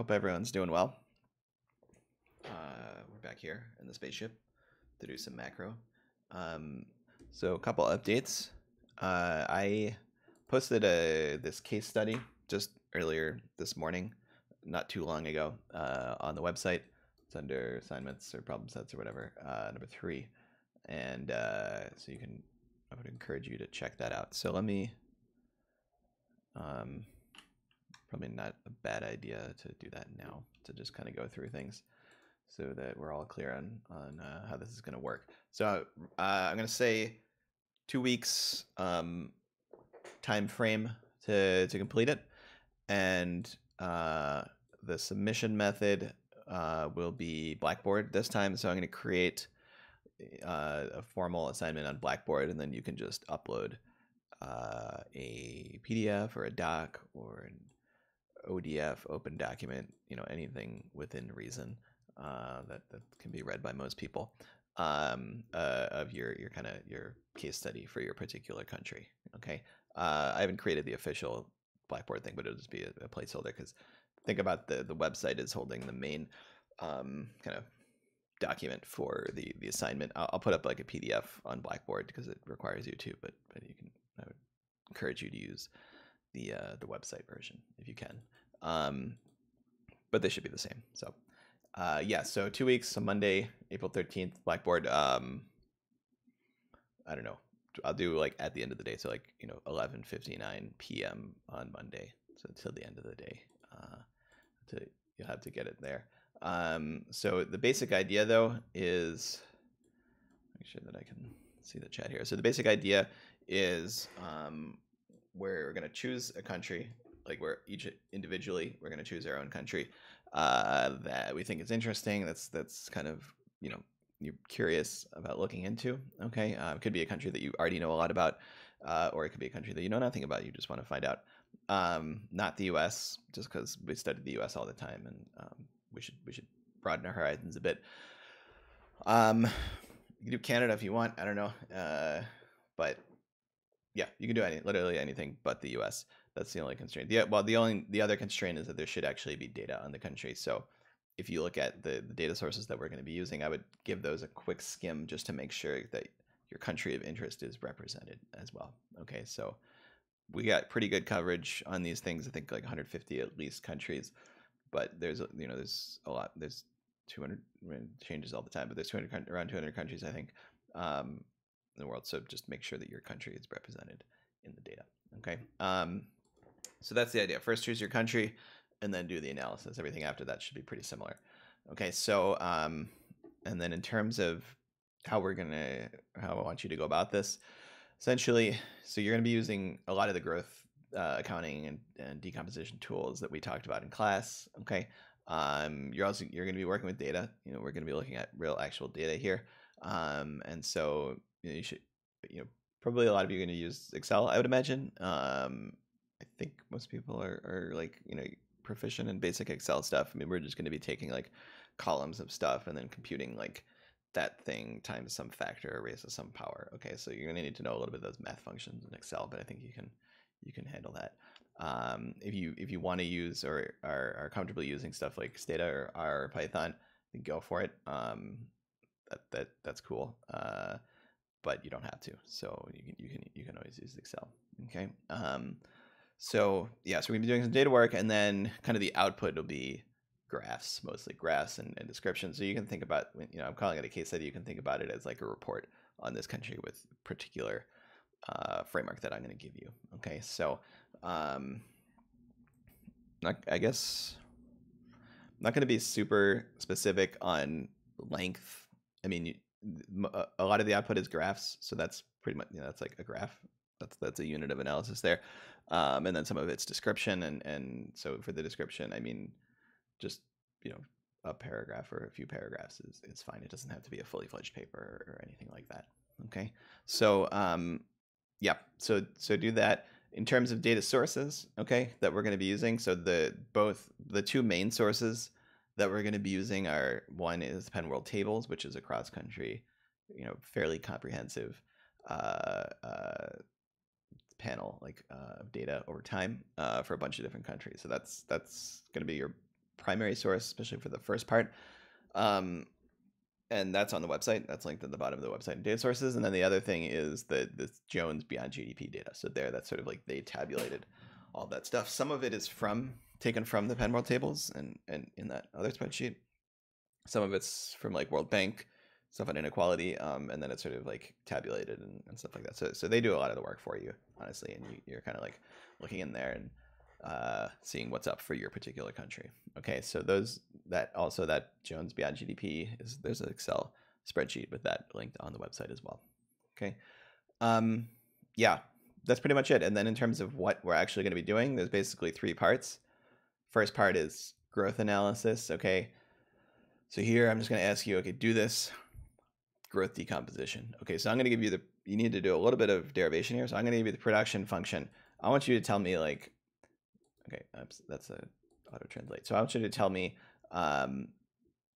Hope everyone's doing well. Uh, we're back here in the spaceship to do some macro. Um, so a couple updates. Uh, I posted a this case study just earlier this morning, not too long ago, uh, on the website. It's under assignments or problem sets or whatever, uh, number three, and uh, so you can. I would encourage you to check that out. So let me. Um, probably not a bad idea to do that now to just kind of go through things so that we're all clear on on uh, how this is going to work. So uh, I'm going to say two weeks um, time frame to to complete it, and uh, the submission method uh, will be Blackboard this time. So I'm going to create uh, a formal assignment on Blackboard, and then you can just upload uh, a PDF or a doc or an ODF, open document, you know, anything within reason uh, that, that can be read by most people um, uh, of your, your kind of your case study for your particular country. Okay. Uh, I haven't created the official Blackboard thing, but it'll just be a, a placeholder because think about the, the website is holding the main um, kind of document for the, the assignment. I'll, I'll, put up like a PDF on Blackboard because it requires you to, but, but you can, I would encourage you to use the uh, the website version if you can. Um, but they should be the same. So uh, yeah, so two weeks on Monday, April thirteenth, Blackboard. Um, I don't know. I'll do like at the end of the day, so like you know, eleven fifty nine p.m. on Monday, so until the end of the day. Uh, to you'll have to get it there. Um, so the basic idea though is make sure that I can see the chat here. So the basic idea is um, we're going to choose a country, like we're each individually, we're going to choose our own country uh, that we think is interesting. That's that's kind of you know you're curious about looking into. Okay, uh, it could be a country that you already know a lot about, uh, or it could be a country that you know nothing about. You just want to find out. Um, not the U.S. just because we study the U.S. all the time, and um, we should we should broaden our horizons a bit. Um, you can do Canada if you want. I don't know, uh, but yeah, you can do any literally anything but the U.S. That's the only constraint. The well, the only the other constraint is that there should actually be data on the country. So if you look at the, the data sources that we're going to be using, I would give those a quick skim just to make sure that your country of interest is represented as well. Okay, so we got pretty good coverage on these things. I think like 150 at least countries, but there's you know there's a lot. There's 200 changes all the time, but there's 200 around 200 countries I think. Um, in the world. So just make sure that your country is represented in the data. Okay. Um, so that's the idea. First, choose your country, and then do the analysis. Everything after that should be pretty similar. Okay. So, um, and then in terms of how we're gonna, how I want you to go about this, essentially, so you're gonna be using a lot of the growth uh, accounting and, and decomposition tools that we talked about in class. Okay. Um, you're also you're going to be working with data. You know, we're going to be looking at real actual data here. Um, and so you, know, you should, you know, probably a lot of you are going to use Excel, I would imagine. Um, I think most people are, are like, you know, proficient in basic Excel stuff. I mean, we're just going to be taking like columns of stuff and then computing like that thing times some factor or raised to some power. Okay, so you're going to need to know a little bit of those math functions in Excel, but I think you can you can handle that. Um, if you if you want to use or are, are comfortable using stuff like Stata or R or Python, go for it. Um, that that that's cool. Uh, but you don't have to. So you can you can you can always use Excel. Okay. Um, so yeah, so we're gonna be doing some data work, and then kind of the output will be graphs, mostly graphs and, and descriptions. So you can think about you know I'm calling it a case study. You can think about it as like a report on this country with particular uh, framework that I'm going to give you. Okay, so um, not, I guess I'm not going to be super specific on length. I mean, a lot of the output is graphs, so that's pretty much you know, that's like a graph. That's that's a unit of analysis there, um, and then some of it's description, and and so for the description, I mean, just you know, a paragraph or a few paragraphs is is fine. It doesn't have to be a fully fledged paper or anything like that. Okay, so um, yeah, so so do that in terms of data sources. Okay, that we're going to be using. So the both the two main sources that we're going to be using are one is Penn World Tables, which is a cross country, you know, fairly comprehensive uh, uh, panel like uh, of data over time uh, for a bunch of different countries. So that's that's going to be your primary source, especially for the first part. Um, and that's on the website. That's linked at the bottom of the website data sources. And then the other thing is the the Jones Beyond GDP data. So there, that's sort of like they tabulated all that stuff. Some of it is from taken from the Penn World tables and and in that other spreadsheet. Some of it's from like World Bank stuff on inequality, um, and then it's sort of like tabulated and, and stuff like that. So so they do a lot of the work for you, honestly, and you, you're kind of like looking in there and uh, seeing what's up for your particular country. Okay, so those that also that Jones Beyond GDP is there's an Excel spreadsheet with that linked on the website as well. Okay, um, yeah, that's pretty much it. And then in terms of what we're actually going to be doing, there's basically three parts. First part is growth analysis. Okay, so here I'm just going to ask you, okay, do this growth decomposition. Okay, so I'm going to give you the you need to do a little bit of derivation here. So I'm going to give you the production function. I want you to tell me like Okay, that's a auto translate. So I want you to tell me, um,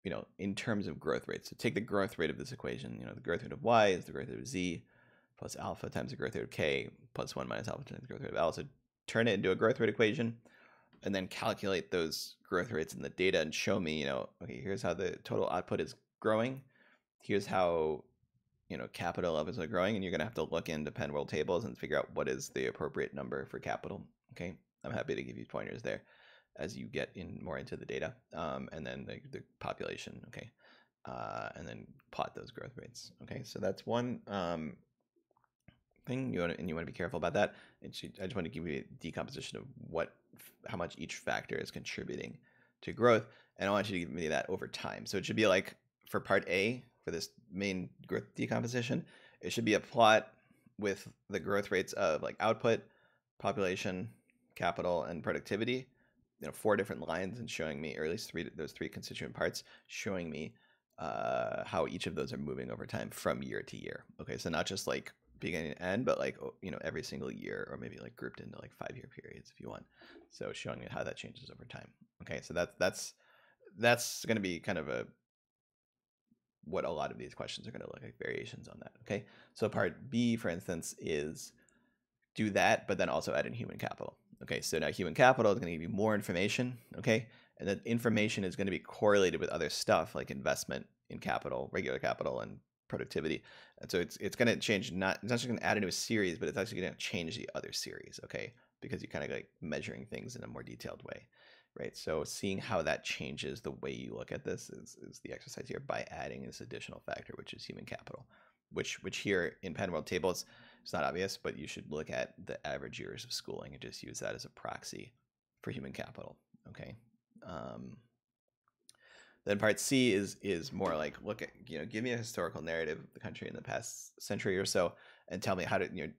you know, in terms of growth rate. So take the growth rate of this equation. You know, the growth rate of y is the growth rate of z plus alpha times the growth rate of k plus 1 minus alpha times the growth rate of l. So turn it into a growth rate equation and then calculate those growth rates in the data and show me, you know, okay, here's how the total output is growing. Here's how, you know, capital levels are growing. And you're going to have to look into Penn World tables and figure out what is the appropriate number for capital. Okay. I'm happy to give you pointers there as you get in more into the data. Um, and then the, the population, okay. Uh, and then plot those growth rates. Okay, so that's one um, thing you want, to, and you want to be careful about that. Should, I just want to give you a decomposition of what, how much each factor is contributing to growth, and I want you to give me that over time. So it should be like for part A for this main growth decomposition, it should be a plot with the growth rates of like output, population, capital, and productivity. You know, four different lines and showing me, or at least three those three constituent parts, showing me uh, how each of those are moving over time from year to year. Okay, so not just like beginning and end, but like you know every single year, or maybe like grouped into like five year periods if you want. So showing you how that changes over time. Okay, so that's that's that's going to be kind of a what a lot of these questions are going to look like variations on that. Okay, so part B, for instance, is do that, but then also add in human capital. Okay, so now human capital is going to give you more information. Okay, and that information is going to be correlated with other stuff like investment in capital, regular capital, and productivity. And so it's it's going to change. Not it's not just going to add into a series, but it's actually going to change the other series. Okay, because you're kind of like measuring things in a more detailed way, right? So seeing how that changes the way you look at this is, is the exercise here by adding this additional factor, which is human capital, which which here in Penn World tables it's not obvious, but you should look at the average years of schooling and just use that as a proxy for human capital. Okay. Um, then part C is is more like look at you know give me a historical narrative of the country in the past century or so and tell me how to you know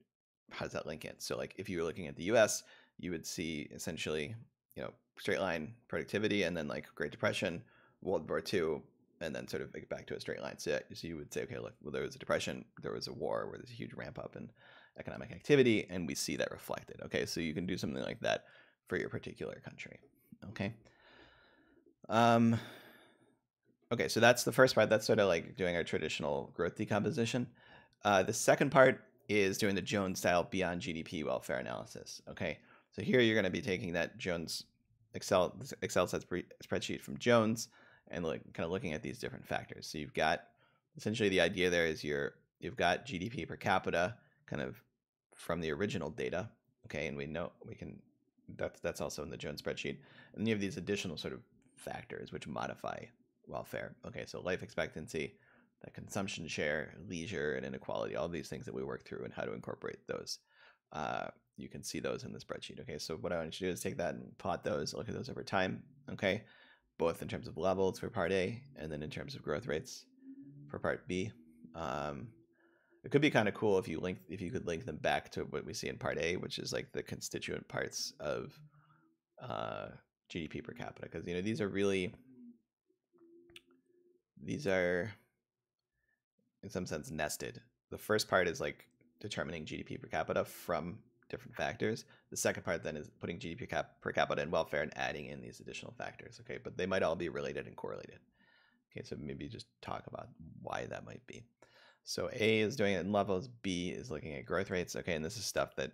how does that link in. So like if you were looking at the U.S., you would see essentially you know straight line productivity and then like Great Depression, World War II, and then sort of back to a straight line. So, so you would say, okay, look, well, there was a depression, there was a war where there's a huge ramp up in economic activity, and we see that reflected. Okay, so you can do something like that for your particular country. Okay. Um, okay, so that's the first part. That's sort of like doing our traditional growth decomposition. Uh, the second part is doing the Jones style beyond GDP welfare analysis. Okay, so here you're going to be taking that Jones Excel Excel spreadsheet from Jones and like kind of looking at these different factors. So you've got essentially the idea there is you're you've got GDP per capita kind of from the original data, okay, and we know we can that's that's also in the Jones spreadsheet, and you have these additional sort of factors which modify welfare. Okay, so life expectancy, the consumption share, leisure, and inequality, all these things that we work through and how to incorporate those. Uh, you can see those in the spreadsheet. Okay, so what I want you to do is take that and plot those, look at those over time. Okay, both in terms of levels for part A and then in terms of growth rates for part B. Um, it could be kind of cool if you link if you could link them back to what we see in part A, which is like the constituent parts of uh, GDP per capita, because you know these are really these are in some sense nested. The first part is like determining GDP per capita from different factors. The second part then is putting GDP cap per capita and welfare and adding in these additional factors. Okay, but they might all be related and correlated. Okay, so maybe just talk about why that might be. So A is doing it in levels, B is looking at growth rates. Okay, and this is stuff that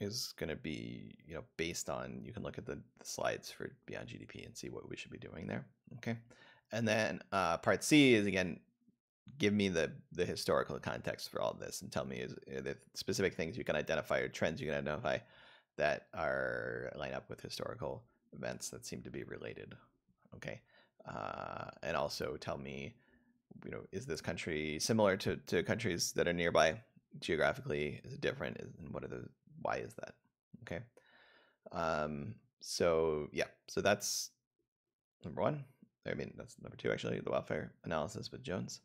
is going to be you know based on you can look at the, the, slides for beyond gdp and see what we should be doing there okay and then uh, part c is again give me the the historical context for all this and tell me is the specific things you can identify or trends you can identify that are line up with historical events that seem to be related okay? Uh, and also tell me you know is this country similar to, to countries that are nearby geographically? Is it different? And what are the why is that okay? Um so yeah so that's number one i mean that's number two actually the welfare analysis with jones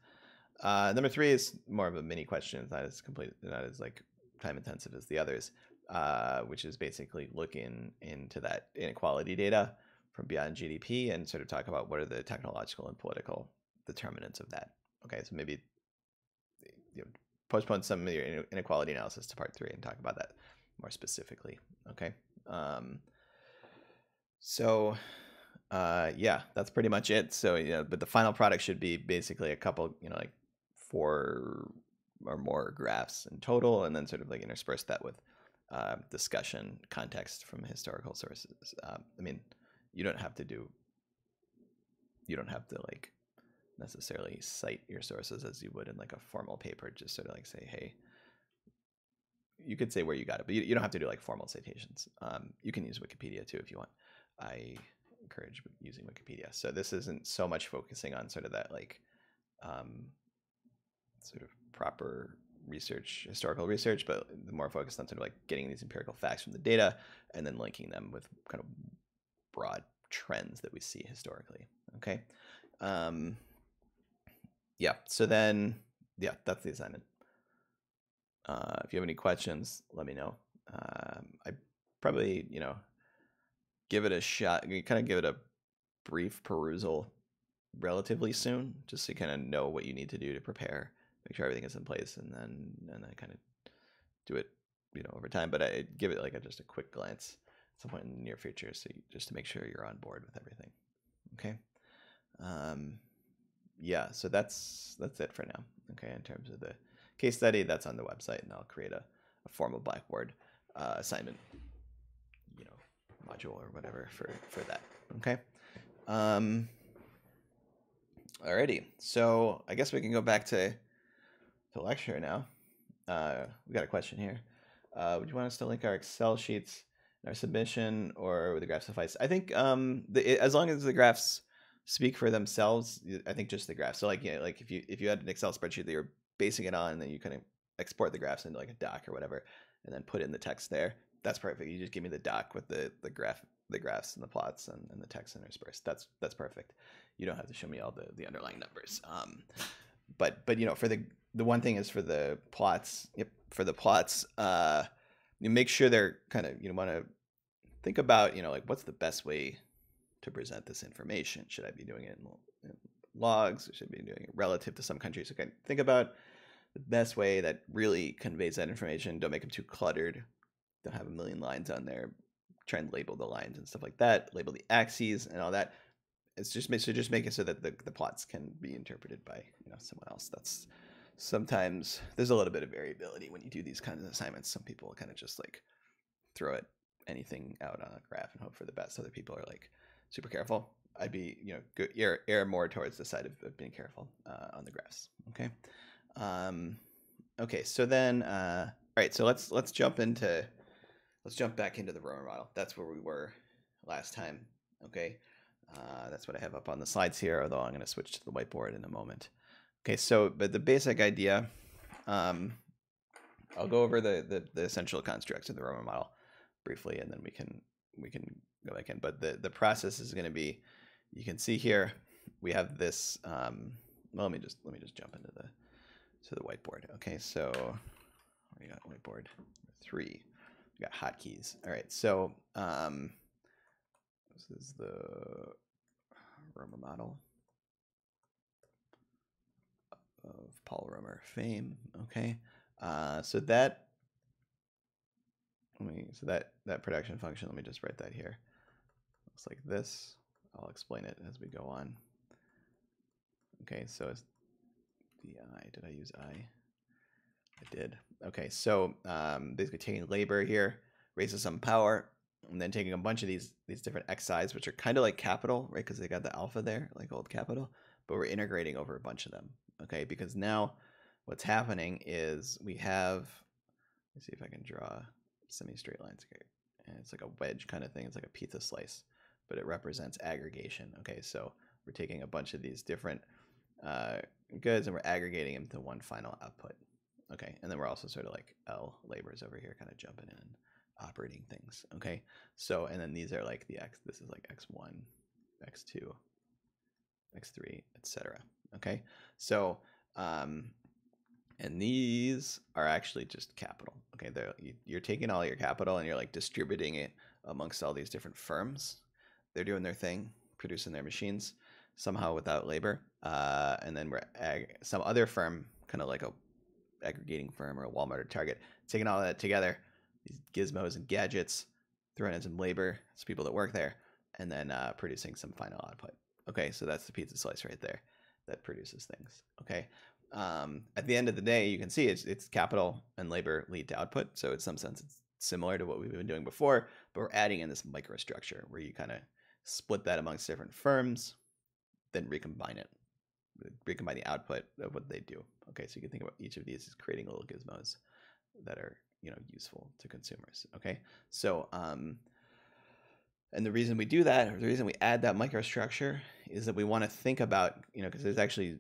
uh number three is more of a mini question it's not as complete not as like time intensive as the others uh which is basically looking into that inequality data from beyond gdp and sort of talk about what are the technological and political determinants of that okay so maybe you know, postpone some of your inequality analysis to part three and talk about that more specifically. Okay. Um, so uh, yeah, that's pretty much it. So know, but the final product should be basically a couple, you know, like four or more graphs in total, and then sort of like intersperse that with uh, discussion context from historical sources. Uh, I mean, you don't have to do. You don't have to like necessarily cite your sources as you would in like a formal paper. Just sort of like say, hey, you could say where you got it, but you, you don't have to do like formal citations. Um, you can use Wikipedia too if you want. I encourage using Wikipedia. So this isn't so much focusing on sort of that like um, sort of proper research, historical research, but more focused on sort of like getting these empirical facts from the data and then linking them with kind of broad trends that we see historically. Okay. Um, yeah. So then, yeah, that's the assignment. Uh, if you have any questions, let me know. Um, I probably, you know, give it a shot. Kind of give it a brief perusal relatively soon, just to kind of know what you need to do to prepare, make sure everything is in place, and then and then kind of do it, you know, over time. But I give it like a, just a quick glance at some point in the near future, so you, just to make sure you're on board with everything. Okay. Um, yeah. So that's that's it for now. Okay, in terms of the case study, that's on the website, and I'll create a, a formal Blackboard uh, assignment, module or whatever for for that. Okay. Um, alrighty, so I guess we can go back to the lecture now. Uh, we got a question here. Uh, would you want us to link our Excel sheets in our submission, or would the graphs suffice? I think um, the, as long as the graphs speak for themselves, I think just the graphs. So like yeah, like if you if you had an Excel spreadsheet that you're basing it on, then you of export the graphs into like a doc or whatever, and then put in the text there. That's perfect. You just give me the doc with the the graph, the graphs and the plots and, and the text interspersed. That's that's perfect. You don't have to show me all the the underlying numbers. Um, but but you know for the the one thing is for the plots. Yep, for the plots, uh, you make sure they're kind of you want to think about you know like what's the best way to present this information. Should I be doing it in, in logs? Should I be doing it relative to some countries? Okay, think about the best way that really conveys that information. Don't make them too cluttered. Don't have a million lines on there. Try and label the lines and stuff like that. Label the axes and all that. It's just so just make it so that the, the plots can be interpreted by you know someone else. That's sometimes there's a little bit of variability when you do these kinds of assignments. Some people kind of just like throw it anything out on a graph and hope for the best. Other people are like super careful. I'd be you know go, err, err more towards the side of, of being careful uh, on the graphs. Okay. Um, okay, so then, uh, all right, so let's let's jump into let's jump back into the Romer model. That's where we were last time. Okay, uh, that's what I have up on the slides here. Although I'm going to switch to the whiteboard in a moment. Okay, so but the basic idea, um, I'll go over the, the the essential constructs of the Romer model briefly, and then we can we can go back in. But the the process is going to be, you can see here, we have this. Um, well, let me just let me just jump into the to the whiteboard. Okay, so we got whiteboard three. Got hotkeys. All right, so um, this is the Romer model of Paul Romer fame. Okay, uh, so that let me so that that production function. Let me just write that here. Looks like this. I'll explain it as we go on. Okay, so it's the I. Did I use I? I did. Okay, so um, basically taking labor here, raised to some power, and then taking a bunch of these these different xi's, which are kind of like capital, right? Because they got the alpha there, like old capital, but we're integrating over a bunch of them, okay? Because now what's happening is we have, let's see if I can draw semi-straight lines here. And it's like a wedge kind of thing. It's like a pizza slice, but it represents aggregation. Okay, so we're taking a bunch of these different uh, goods and we're aggregating them to one final output. Okay, and then we're also sort of like L labors over here, kind of jumping in operating things. Okay, so and then these are like the X. This is like X1, X2, X3, etc. Okay, so um, and these are actually just capital. Okay, they're, you're taking all your capital and you're like distributing it amongst all these different firms. They're doing their thing, producing their machines somehow without labor, uh, and then we're ag- some other firm, kind of like a aggregating firm or a Walmart or Target, taking all that together, these gizmos and gadgets, throwing in some labor, some people that work there, and then uh, producing some final output. Okay, so that's the pizza slice right there that produces things. Okay, um, at the end of the day, you can see it's, it's capital and labor lead to output. So in some sense, it's similar to what we've been doing before, but we're adding in this microstructure where you kind of split that amongst different firms, then recombine it, recombine the output of what they do. Okay, so you can think about each of these as creating little gizmos that are you know useful to consumers. Okay, so um, and the reason we do that, or the reason we add that microstructure, is that we want to think about you know because there's actually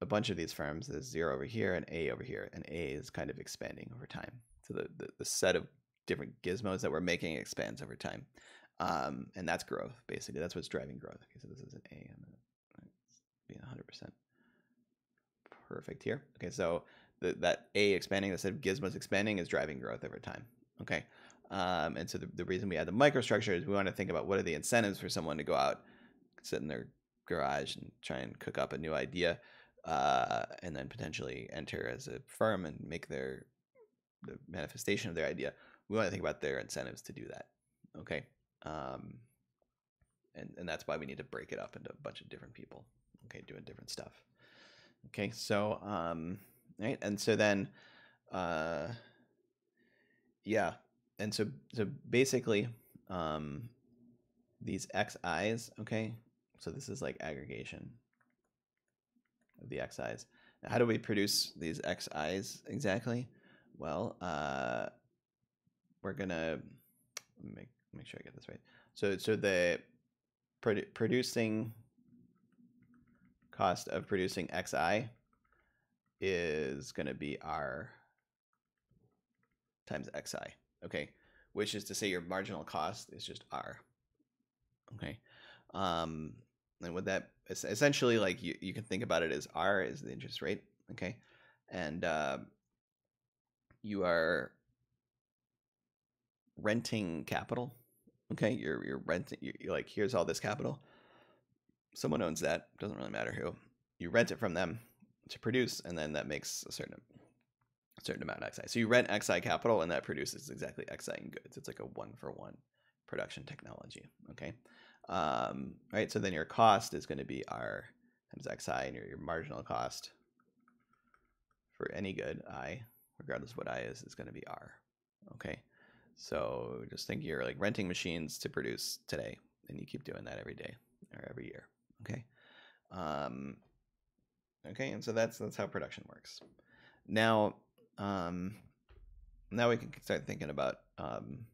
a bunch of these firms. There's zero over here and A over here, and A is kind of expanding over time. So the, the, the set of different gizmos that we're making expands over time. Um, and that's growth, basically. That's what's driving growth. Okay, so this is an A. I'm going to be 100% perfect here. Okay, so the, that A expanding, set of gizmos expanding is driving growth over time. Okay, um, and so the, the reason we add the microstructure is we want to think about what are the incentives for someone to go out, sit in their garage and try and cook up a new idea uh, and then potentially enter as a firm and make their the manifestation of their idea. We want to think about their incentives to do that. Okay. Um, and, and that's why we need to break it up into a bunch of different people. Okay, doing different stuff. Okay, so um, right, and so then, uh, yeah, and so so basically, um, these xi's. Okay, so this is like aggregation of the xi's. Now, how do we produce these xi's exactly? Well, uh, we're gonna make make sure I get this right. So so the produ producing cost of producing xi is going to be r times xi. Okay, which is to say your marginal cost is just r. Okay, um, and what that essentially like you, you can think about it as r is the interest rate okay and uh, you are renting capital okay you're you're renting you're, you're like here's all this capital someone owns that doesn't really matter who you rent it from them to produce and then that makes a certain a certain amount of xi so you rent xi capital and that produces exactly xi in goods it's like a one for one production technology okay um, right? So then your cost is going to be R times xi, and your, your marginal cost for any good i, regardless of what i is, is going to be R. Okay, so just think you're like renting machines to produce today, and you keep doing that every day or every year. Okay, um, okay, and so that's that's how production works. Now, um, now we can start thinking about um,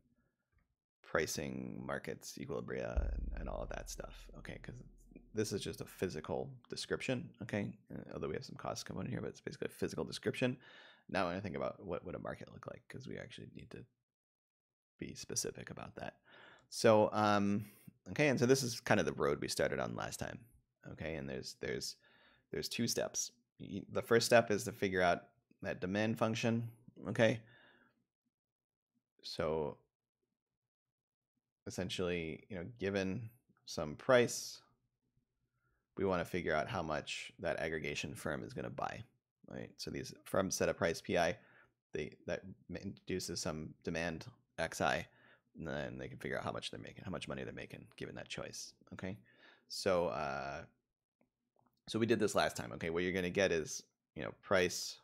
pricing, markets, equilibria, and, and all of that stuff. Okay, because this is just a physical description. Okay, uh, although we have some cost component here, but it's basically a physical description. Now I think about what would a market look like because we actually need to be specific about that. So, um, okay, and so this is kind of the road we started on last time. Okay, and there's there's there's two steps. The first step is to figure out that demand function. Okay, so essentially, you know, given some price, we want to figure out how much that aggregation firm is going to buy, right? So these firms set a price PI, they that induces some demand XI, and then they can figure out how much they're making, how much money they're making, given that choice. Okay, so uh, so we did this last time. Okay, what you're going to get is you know price.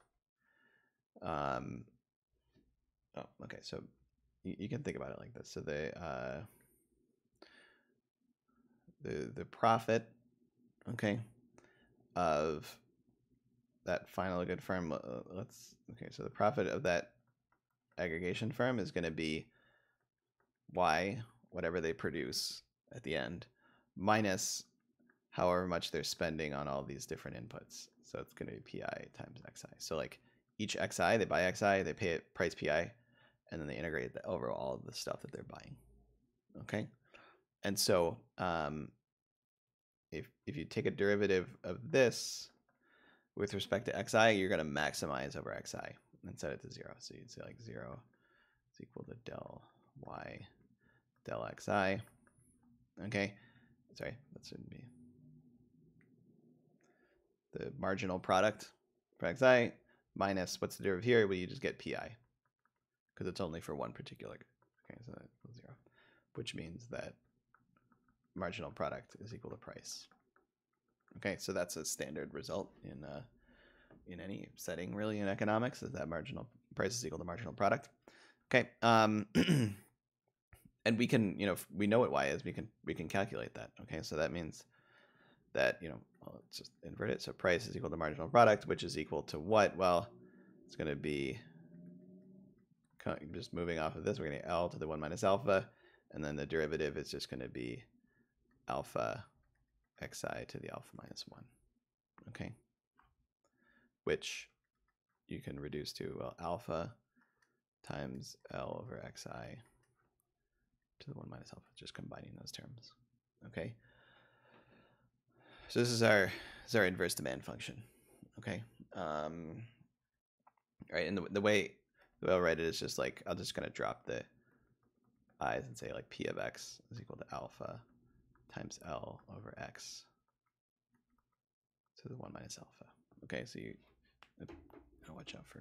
Um, oh, okay, so you, you can think about it like this. So the uh, the the profit, okay, of that final good firm. Uh, let's okay. So the profit of that aggregation firm is going to be y whatever they produce at the end minus however much they're spending on all these different inputs. So it's going to be pi times xi. So like each xi, they buy xi, they pay it price pi, and then they integrate the, over all of the stuff that they're buying. Okay, and so um, if if you take a derivative of this with respect to xi, you're going to maximize over xi and set it to zero. So you'd say like zero is equal to del y del xi. Okay, sorry, that shouldn't be the marginal product for xi minus what's the derivative here? Well, you just get pi because it's only for one particular. Okay, so that's zero, which means that marginal product is equal to price. Okay, so that's a standard result in uh, in any setting really in economics is that marginal price is equal to marginal product. Okay, um, and we can you know we know what y is we can we can calculate that. Okay, so that means that you know well, let's just invert it. So price is equal to marginal product, which is equal to what? Well, it's going to be just moving off of this. We're going to L to the 1 minus alpha. And then the derivative is just going to be alpha xi to the alpha minus 1. Okay. Which you can reduce to well, alpha times L over xi to the 1 minus alpha, just combining those terms. Okay. So this is our this is our inverse demand function. Okay. Um, right, and the, the way the way I'll write it is just like I'll just of drop the i's and say like p of x is equal to alpha times L over x to the one minus alpha. Okay, so you watch out for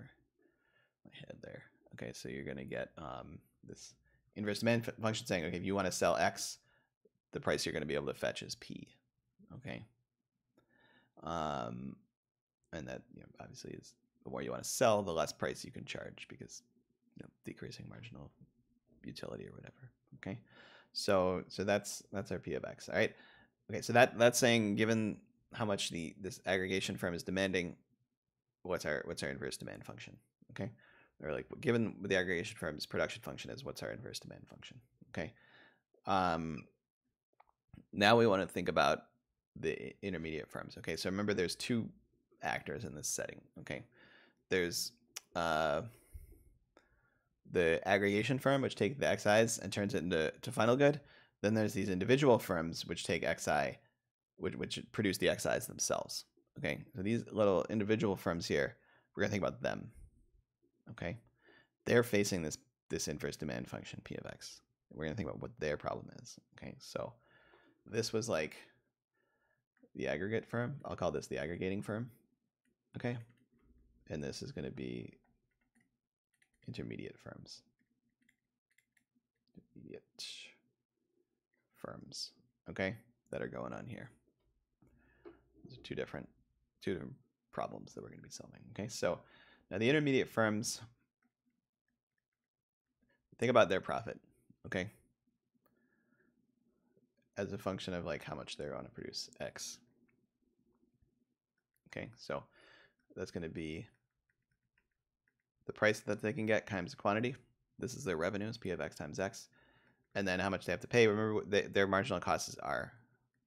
my head there. Okay, so you're gonna get um, this inverse demand function saying, okay, if you want to sell x, the price you're going to be able to fetch is p. Okay. Um, and that you know, obviously is the more you want to sell, the less price you can charge because you know, decreasing marginal utility or whatever. Okay, so so that's that's our p of x. All right. Okay, so that that's saying given how much the this aggregation firm is demanding, what's our what's our inverse demand function? Okay, or like given the aggregation firm's production function is, what's our inverse demand function? Okay. Um, now we want to think about the intermediate firms. Okay, so remember there's two actors in this setting. Okay, there's uh, the aggregation firm, which take the xi's and turns it into to final good. Then there's these individual firms which take xi, which which produce the xi's themselves. Okay, so these little individual firms here, we're gonna think about them. Okay, they're facing this this inverse demand function p of x. We're gonna think about what their problem is. Okay, so this was like the aggregate firm. I'll call this the aggregating firm. Okay. And this is going to be intermediate firms. Intermediate firms. Okay. That are going on here. Are two different, two different problems that we're going to be solving. Okay. So now the intermediate firms, think about their profit. Okay as a function of like how much they're going to produce x. Okay, so that's going to be the price that they can get times the quantity. This is their revenues, P of x times x. And then how much they have to pay. Remember, they, their marginal costs are.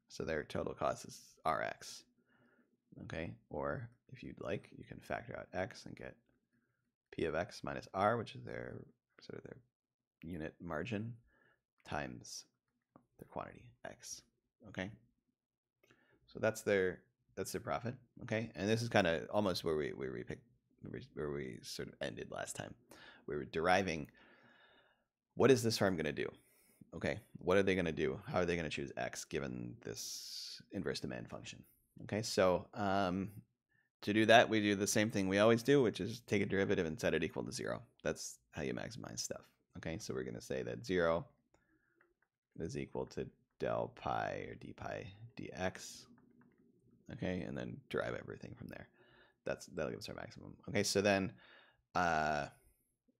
So their total cost is Rx. Okay, or if you'd like, you can factor out x and get P of x minus R, which is their sort of their unit margin, times their quantity x. Okay, so that's their that's their profit. Okay, and this is kind of almost where we where we picked where we sort of ended last time. We were deriving what is this firm going to do? Okay, what are they going to do? How are they going to choose x given this inverse demand function? Okay, so um, to do that, we do the same thing we always do, which is take a derivative and set it equal to zero. That's how you maximize stuff. Okay, so we're going to say that zero is equal to del pi or d pi dx okay, and then derive everything from there. That's that'll give us our maximum. Okay, so then uh,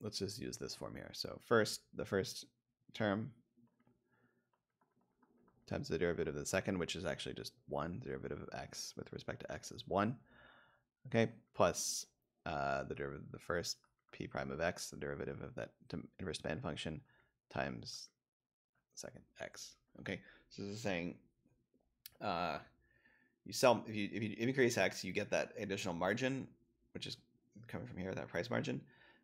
let's just use this form here. So first, the first term times the derivative of the second, which is actually just 1. The derivative of x with respect to x is 1. Okay, plus uh, the derivative of the first, p prime of x, the derivative of that inverse demand function, times second x. Okay, so this is saying uh, you sell if you if you increase x, you get that additional margin, which is coming from here, that price margin,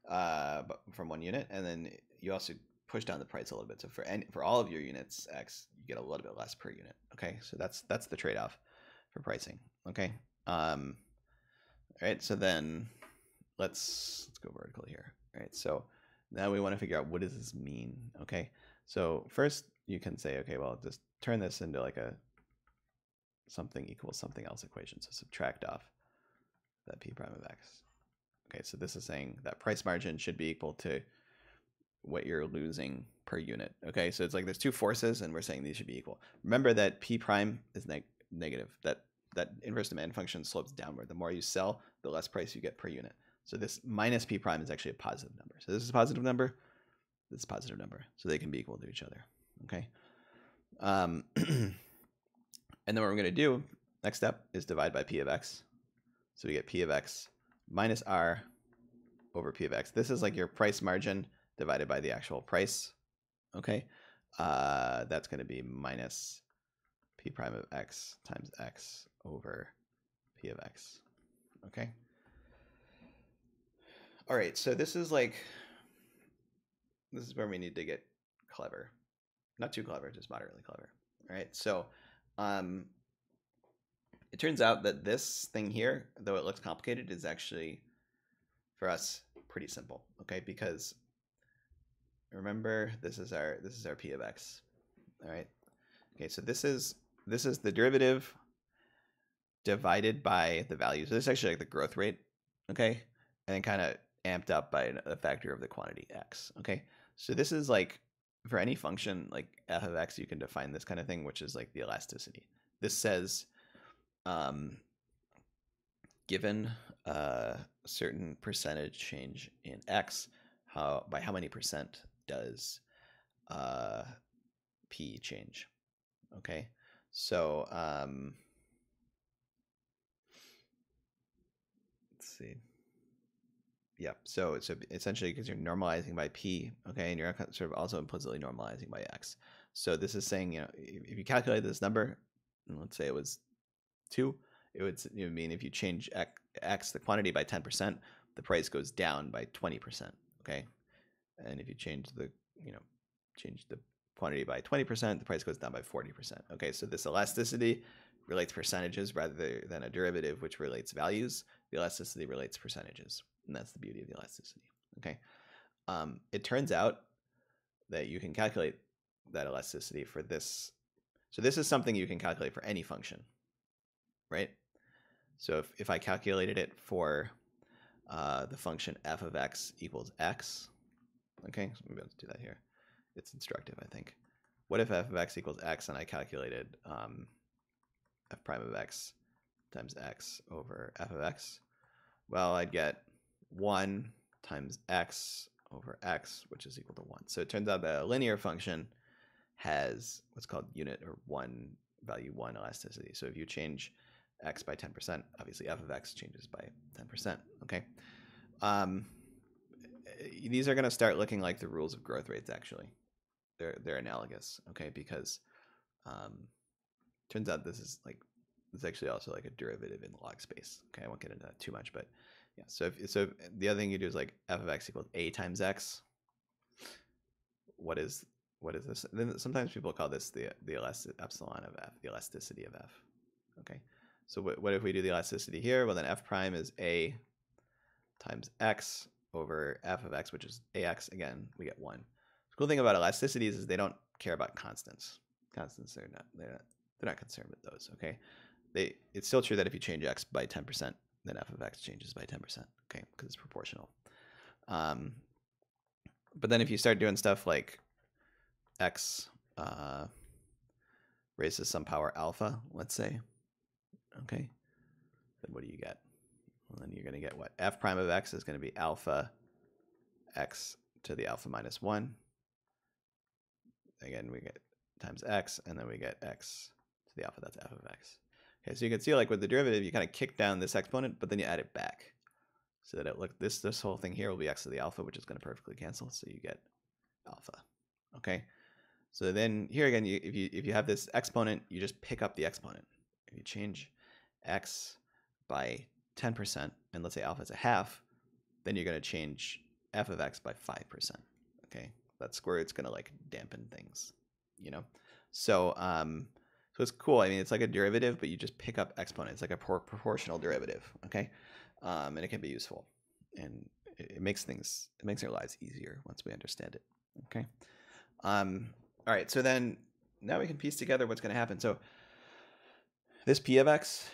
uh, from one unit, and then you also push down the price a little bit. So for any, for all of your units x, you get a little bit less per unit. Okay, so that's that's the trade off for pricing. Okay, um, all right. So then let's let's go vertical here. All right, so now we want to figure out what does this mean. Okay, so first you can say, okay, well, just turn this into like a something equals something else equation. So subtract off that p prime of x. Okay, so this is saying that price margin should be equal to what you're losing per unit. Okay, so it's like there's two forces, and we're saying these should be equal. Remember that p prime is neg negative. That that inverse demand function slopes downward. The more you sell, the less price you get per unit. So this minus p prime is actually a positive number. So this is a positive number. This is a positive number. So they can be equal to each other. Okay. Um, and then what we're going to do, next step, is divide by p of x. So we get p of x minus r over p of x. This is like your price margin divided by the actual price. Okay. Uh, that's going to be minus p prime of x times x over p of x. Okay. All right, so this is like, this is where we need to get clever. Not too clever, just moderately clever. All right, so um, it turns out that this thing here, though it looks complicated, is actually, for us, pretty simple, okay? Because remember, this is our this is our p of x, all right? Okay, so this is this is the derivative divided by the value. So this is actually like the growth rate, okay? And then kind of amped up by a factor of the quantity x. Okay, so this is like for any function like f of x, you can define this kind of thing, which is like the elasticity. This says, um, given a certain percentage change in x, how by how many percent does uh, p change? Okay, so um, let's see. Yep. So so essentially because you're normalizing by p, okay, and you're sort of also implicitly normalizing by x. So this is saying, you know, if you calculate this number, let's say it was two, it would you know, mean if you change x, x the quantity by 10%, the price goes down by 20%. Okay, and if you change the you know change the quantity by 20%, the price goes down by 40%. Okay, so this elasticity relates percentages rather than a derivative which relates values. The elasticity relates percentages. And that's the beauty of the elasticity. Okay. Um, it turns out that you can calculate that elasticity for this. So this is something you can calculate for any function, right? So if, if I calculated it for uh, the function f of x equals x, okay, so maybe let's do that here. It's instructive, I think. What if f of x equals x and I calculated um, f prime of x times x over f of x? Well, I'd get 1 times x over x, which is equal to 1. So it turns out that a linear function has what's called unit or 1 value 1 elasticity. So if you change x by 10%, obviously f of x changes by 10%. Okay. Um, these are going to start looking like the rules of growth rates, actually. They're, they're analogous, okay, because um, turns out this is like, is actually also like a derivative in log space. Okay, I won't get into that too much, but yeah. So if, so the other thing you do is like f of x equals a times x. What is what is this? Then sometimes people call this the the elastic epsilon of f, the elasticity of f. Okay. So what, what if we do the elasticity here? Well, then f prime is a times x over f of x, which is ax. Again, we get one. The cool thing about elasticities is they don't care about constants. Constants they're not they're not they're not concerned with those. Okay. They it's still true that if you change x by ten percent, then f of x changes by 10%, okay, because it's proportional. Um, but then if you start doing stuff like x uh, some power alpha, let's say, okay, then what do you get? Well, then you're going to get what? f prime of x is going to be alpha x to the alpha minus 1. Again, we get times x, and then we get x to the alpha, that's f of x. Okay, so you can see like with the derivative, you kind of kick down this exponent, but then you add it back. So that it look this this whole thing here will be x to the alpha, which is going to perfectly cancel. So you get alpha. Okay. So then here again, you, if you if you have this exponent, you just pick up the exponent. If you change x by 10%, and let's say alpha is a half, then you're going to change f of x by 5%. Okay. That's where it's going to like dampen things, you know? So, um, so it's cool. I mean, it's like a derivative, but you just pick up exponents, like a proportional derivative. Okay. Um, and it can be useful and it, it makes things, it makes our lives easier once we understand it. Okay. Um, all right. So then now we can piece together what's going to happen. So this p of x,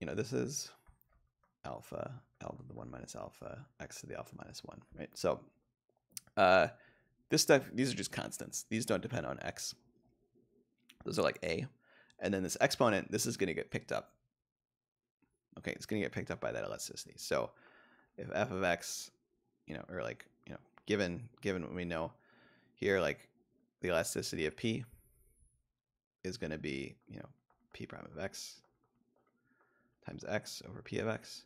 you know, this is alpha, alpha to the 1 minus alpha, x to the alpha minus 1, right? So uh, this stuff, these are just constants. These don't depend on x. Those are like a. And then this exponent, this is going to get picked up. Okay, it's going to get picked up by that elasticity. So if f of x, you know, or like, you know, given given what we know here, like the elasticity of p is going to be, you know, p prime of x times x over p of x.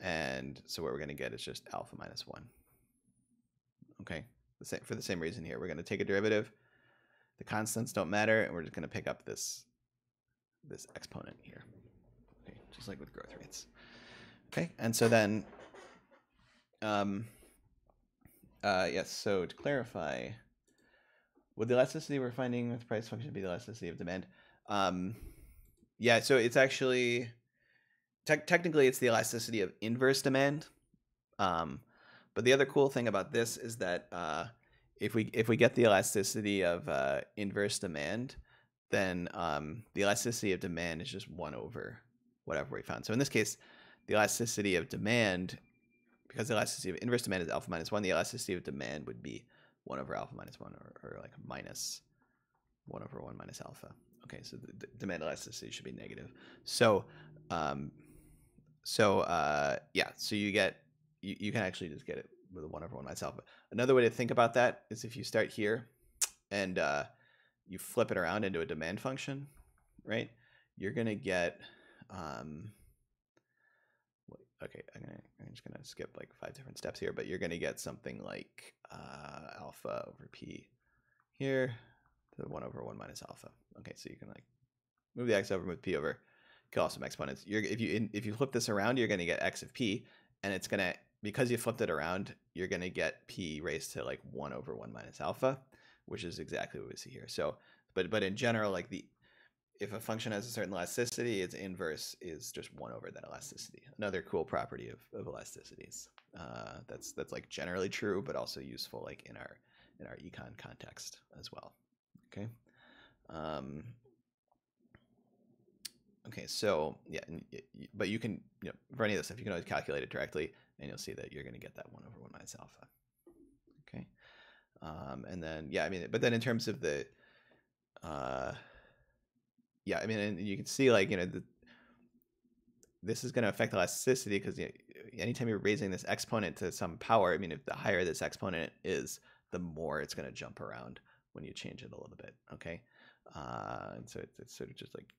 And so what we're going to get is just alpha minus 1. Okay, the same, for the same reason here. We're going to take a derivative. The constants don't matter, and we're just going to pick up this, this exponent here. Okay, just like with growth rates. Okay, and so then, um, uh, yes, so to clarify, would the elasticity we're finding with price function be the elasticity of demand? Um, yeah, so it's actually te technically it's the elasticity of inverse demand. Um, but the other cool thing about this is that uh, if we if we get the elasticity of uh, inverse demand, then um, the elasticity of demand is just one over whatever we found. So in this case, the elasticity of demand, because the elasticity of inverse demand is alpha minus one, the elasticity of demand would be one over alpha minus one, or, or like minus one over one minus alpha. Okay, so the demand elasticity should be negative. So um, so uh, yeah, so you get you, you can actually just get it with a one over one minus alpha. Another way to think about that is if you start here and uh, you flip it around into a demand function, right? You're gonna get um, okay. I'm gonna I'm just gonna skip like five different steps here, but you're gonna get something like uh, alpha over p here to one over one minus alpha. Okay, so you can like move the x over, move p over kill off some exponents. You're if you if you flip this around, you're going to get x of p, and it's going to because you flipped it around, you're going to get p raised to like one over one minus alpha, which is exactly what we see here. So, but but in general, like the if a function has a certain elasticity, its inverse is just one over that elasticity. Another cool property of, of elasticities. Uh, that's that's like generally true, but also useful like in our in our econ context as well. Okay. Um, Okay, so yeah, but you can, you know, for any of this stuff, you can always calculate it directly, and you'll see that you're going to get that 1 over 1 minus alpha. Okay, um, and then, yeah, I mean, but then in terms of the, uh, yeah, I mean, and you can see, like, you know, the, this is going to affect elasticity because you know, anytime you're raising this exponent to some power, I mean, if the higher this exponent is, the more it's going to jump around when you change it a little bit, okay? Uh, and so it's, it's sort of just like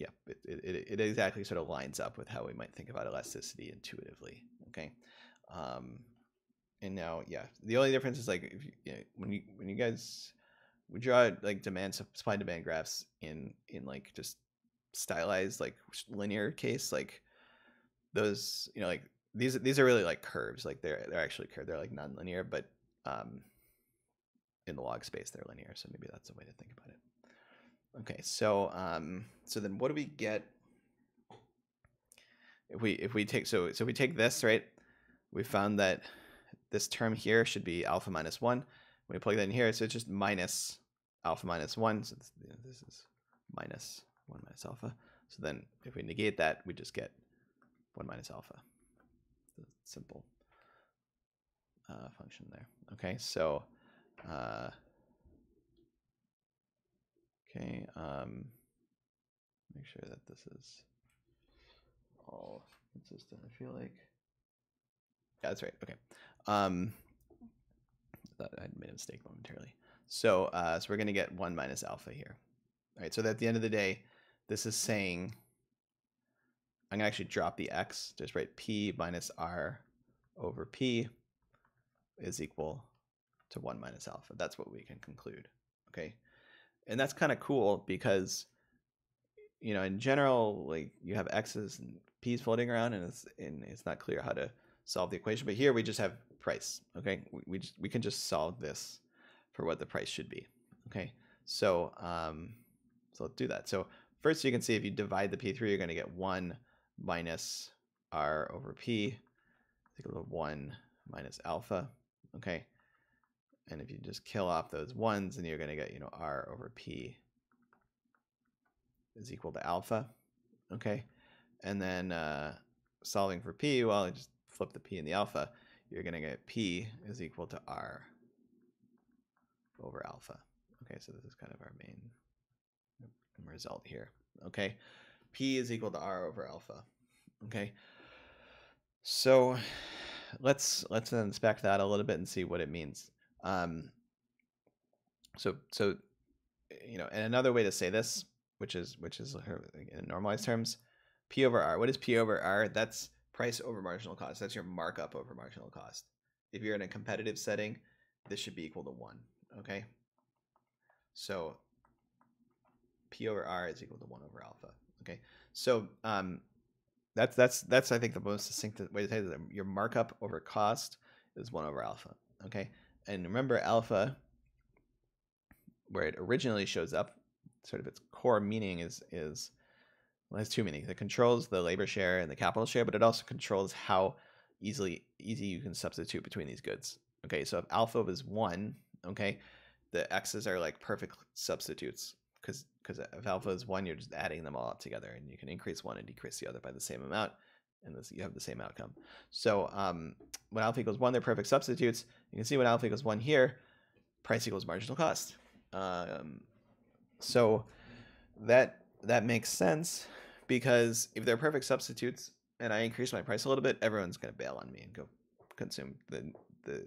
yeah, it, it, it exactly sort of lines up with how we might think about elasticity intuitively. Okay. Um, and now, yeah, the only difference is like you, you know, when you when you guys we draw like demand supply demand graphs in in like just stylized like linear case like those you know like these these are really like curves like they're they're actually curved they're like nonlinear but um in the log space they're linear so maybe that's a way to think about it Okay, so um, so then what do we get if we if we take so so we take this right? We found that this term here should be alpha minus one. When we plug that in here, so it's just minus alpha minus one. So this, you know, this is minus one minus alpha. So then if we negate that, we just get one minus alpha. simple uh, function there. Okay, so. Uh, Okay, um, make sure that this is all consistent, I feel like. Yeah, that's right, okay. Um, I made a mistake momentarily. So, uh, so we're to get 1 minus alpha here. All right, so at the end of the day, this is saying, I'm to actually drop the x, just write p minus r over p is equal to 1 minus alpha. That's what we can conclude, okay? And that's kind of cool because, you know, in general, like you have x's and p's floating around and it's, and it's not clear how to solve the equation. But here we just have price, okay? We, we, just, we can just solve this for what the price should be, okay? So, um, so let's do that. So first you can see if you divide the P3, you're going to get 1 minus R over P equal to 1 minus alpha. Okay. And if you just kill off those ones, then you're going to get, you know, R over P is equal to alpha. Okay. And then uh, solving for P, well, you just flip the P and the alpha, you're going to get P is equal to R over alpha. Okay, so this is kind of our main result here. Okay, P is equal to R over alpha. Okay, so let's let's inspect that a little bit and see what it means. Um, so so you know, and another way to say this, which is which is in normalized terms, P over R. What is P over R? That's price over marginal cost. That's your markup over marginal cost. If you're in a competitive setting, this should be equal to one. Okay. So P over R is equal to one over alpha. Okay. So um, that's that's that's I think the most succinct way to say that your markup over cost is one over alpha. Okay. And remember alpha, where it originally shows up, sort of its core meaning is is well, it has two meanings. It controls the labor share and the capital share, but it also controls how easily easy you can substitute between these goods. Okay, so if alpha is one, okay, the x's are like perfect substitutes because because if alpha is one, you're just adding them all together, and you can increase one and decrease the other by the same amount, and this, you have the same outcome. So um, when alpha equals one, they're perfect substitutes. You can see when alpha equals one here, price equals marginal cost. Um, so that that makes sense because if they're perfect substitutes and I increase my price a little bit, everyone's going to bail on me and go consume the the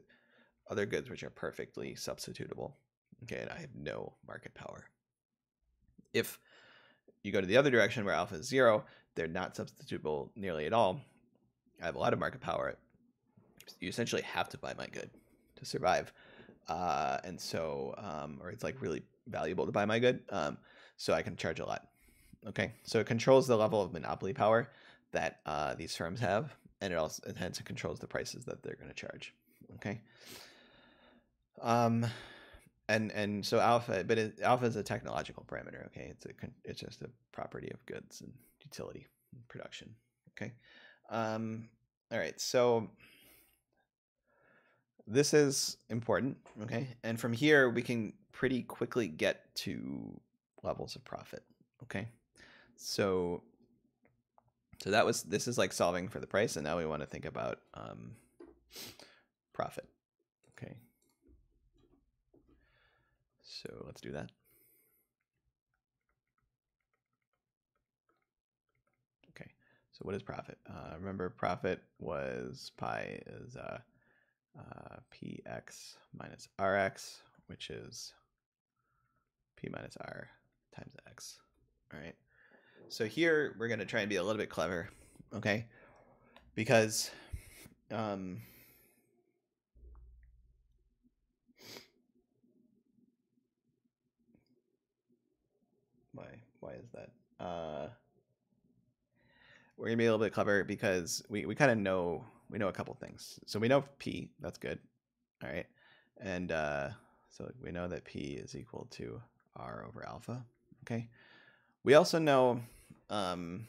other goods which are perfectly substitutable. Okay, and I have no market power. If you go to the other direction where alpha is zero, they're not substitutable nearly at all. I have a lot of market power. You essentially have to buy my good to survive. Uh, and so, um, or it's like really valuable to buy my good. Um, so I can charge a lot. Okay, so it controls the level of monopoly power that uh, these firms have, and it also and hence it controls the prices that they're going to charge. Okay. Um, and and so alpha, but it, alpha is a technological parameter. Okay, it's a it's just a property of goods and utility production. Okay. Um, all right, so this is important. Okay, and from here we can pretty quickly get to levels of profit. Okay, so so that was this is like solving for the price, and now we want to think about um, profit. Okay. So let's do that. Okay, so what is profit? Uh, remember, profit was pi is uh, uh, px minus rx, which is p minus r times x. All right. So here we're going to try and be a little bit clever, okay? Because um, why why is that? Uh, we're gonna be a little bit clever because we, we kind of know we know a couple things. So we know p, that's good. All right. And uh, so we know that p is equal to r over alpha. Okay. We also know um,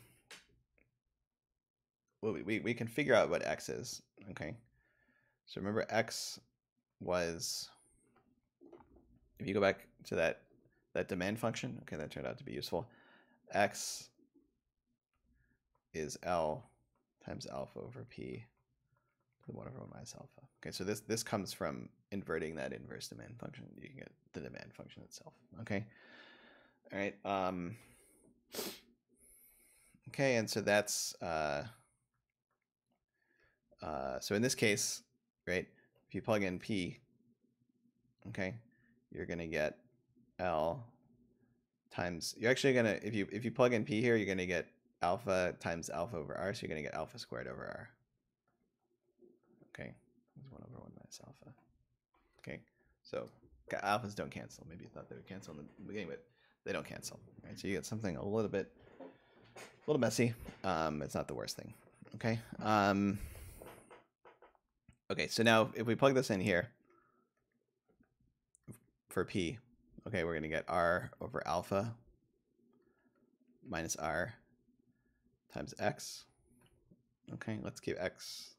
well, we, we can figure out what x is. Okay. So remember x was, if you go back to that, that demand function, okay, that turned out to be useful. x is L times alpha over P to the 1 over 1 minus alpha. Okay, so this, this comes from inverting that inverse demand function. You can get the demand function itself. Okay. All right. Um, Okay, and so that's uh, uh, so in this case, right? If you plug in p, okay, you're gonna get L times you're actually gonna if you if you plug in P here, you're gonna get alpha times alpha over R, so you're gonna get alpha squared over R. Okay, that's one over one minus alpha. Okay, so alphas don't cancel. Maybe you thought they would cancel in the beginning, but they don't cancel. Right, so you get something a little bit, a little messy. Um, it's not the worst thing. Okay. Um, okay, so now if we plug this in here for P, okay, we're going to get R over alpha minus R times X. Okay, let's keep X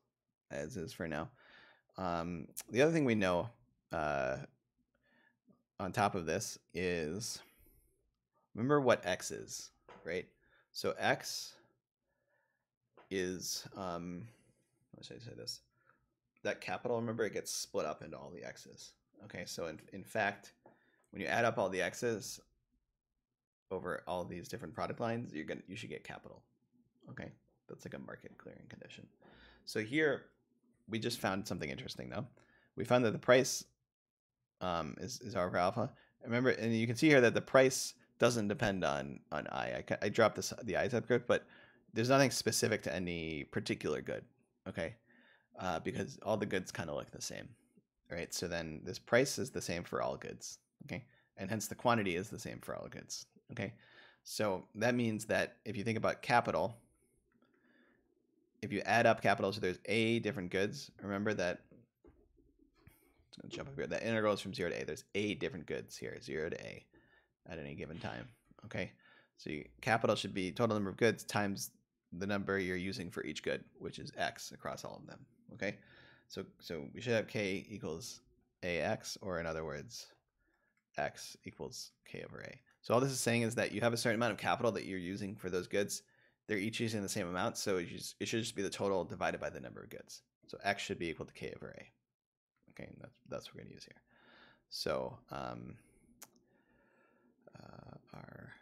as is for now. Um, the other thing we know uh, on top of this is remember what X is, right? So X is, um, let me say this, that capital, remember it gets split up into all the X's. Okay, so in, in fact, when you add up all the X's over all these different product lines, you're gonna you should get capital. Okay, that's like a market clearing condition. So here, we just found something interesting though. We found that the price um, is, is R over alpha. Remember, and you can see here that the price doesn't depend on on I. I, I dropped this the I subscript, but there's nothing specific to any particular good. Okay, uh, because all the goods kind of look the same, right? So then this price is the same for all goods. Okay, and hence the quantity is the same for all goods. Okay, so that means that if you think about capital, if you add up capital, so there's a different goods. Remember that to jump up here. The integral is from 0 to a. There's a different goods here, 0 to a at any given time. Okay, so you, capital should be total number of goods times the number you're using for each good, which is x across all of them. Okay, so so we should have k equals ax, or in other words, x equals k over a. So all this is saying is that you have a certain amount of capital that you're using for those goods. They're each using the same amount, so it, just, it should just be the total divided by the number of goods. So x should be equal to k over a. Okay, that's that's what we're gonna use here. So um, uh, r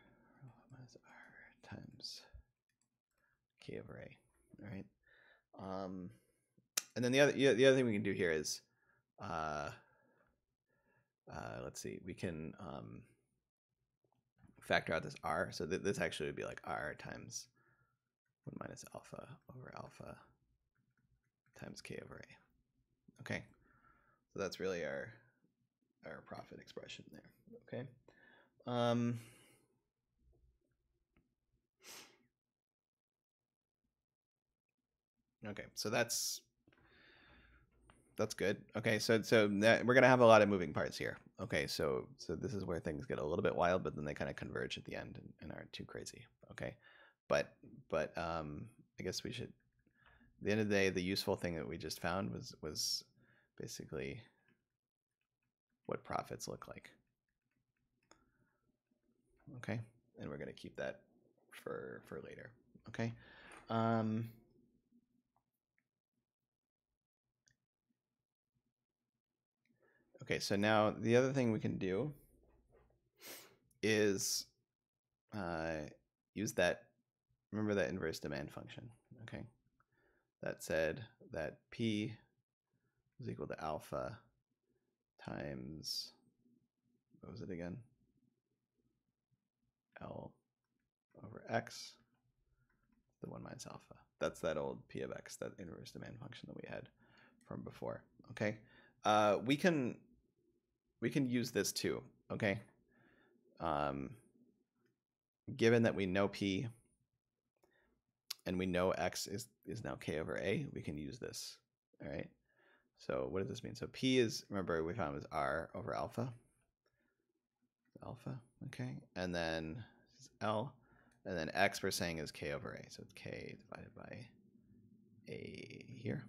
r times k over a. All right. Um, and then the other the other thing we can do here is, uh, uh, let's see, we can um, factor out this r. So th this actually would be like r times one minus alpha over alpha times k over a. Okay. So that's really our our profit expression there. Okay. Um, okay, so that's that's good. Okay, so so that, we're gonna have a lot of moving parts here. Okay, so so this is where things get a little bit wild, but then they kind of converge at the end and, and aren't too crazy. Okay, but but um, I guess we should. At the end of the day, the useful thing that we just found was was basically what profits look like. Okay, and we're going to keep that for for later. Okay. Um, okay, so now the other thing we can do is uh, use that, remember that inverse demand function, okay? That said that P is equal to alpha times, what was it again? L over x, the 1 minus alpha. That's that old p of x, that inverse demand function that we had from before. Okay, uh, we can we can use this too. Okay, um, given that we know p and we know x is is now k over a, we can use this. All right. So what does this mean? So P is, remember we found was R over alpha. Alpha, okay. And then L, and then X we're saying is K over A. So it's K divided by A here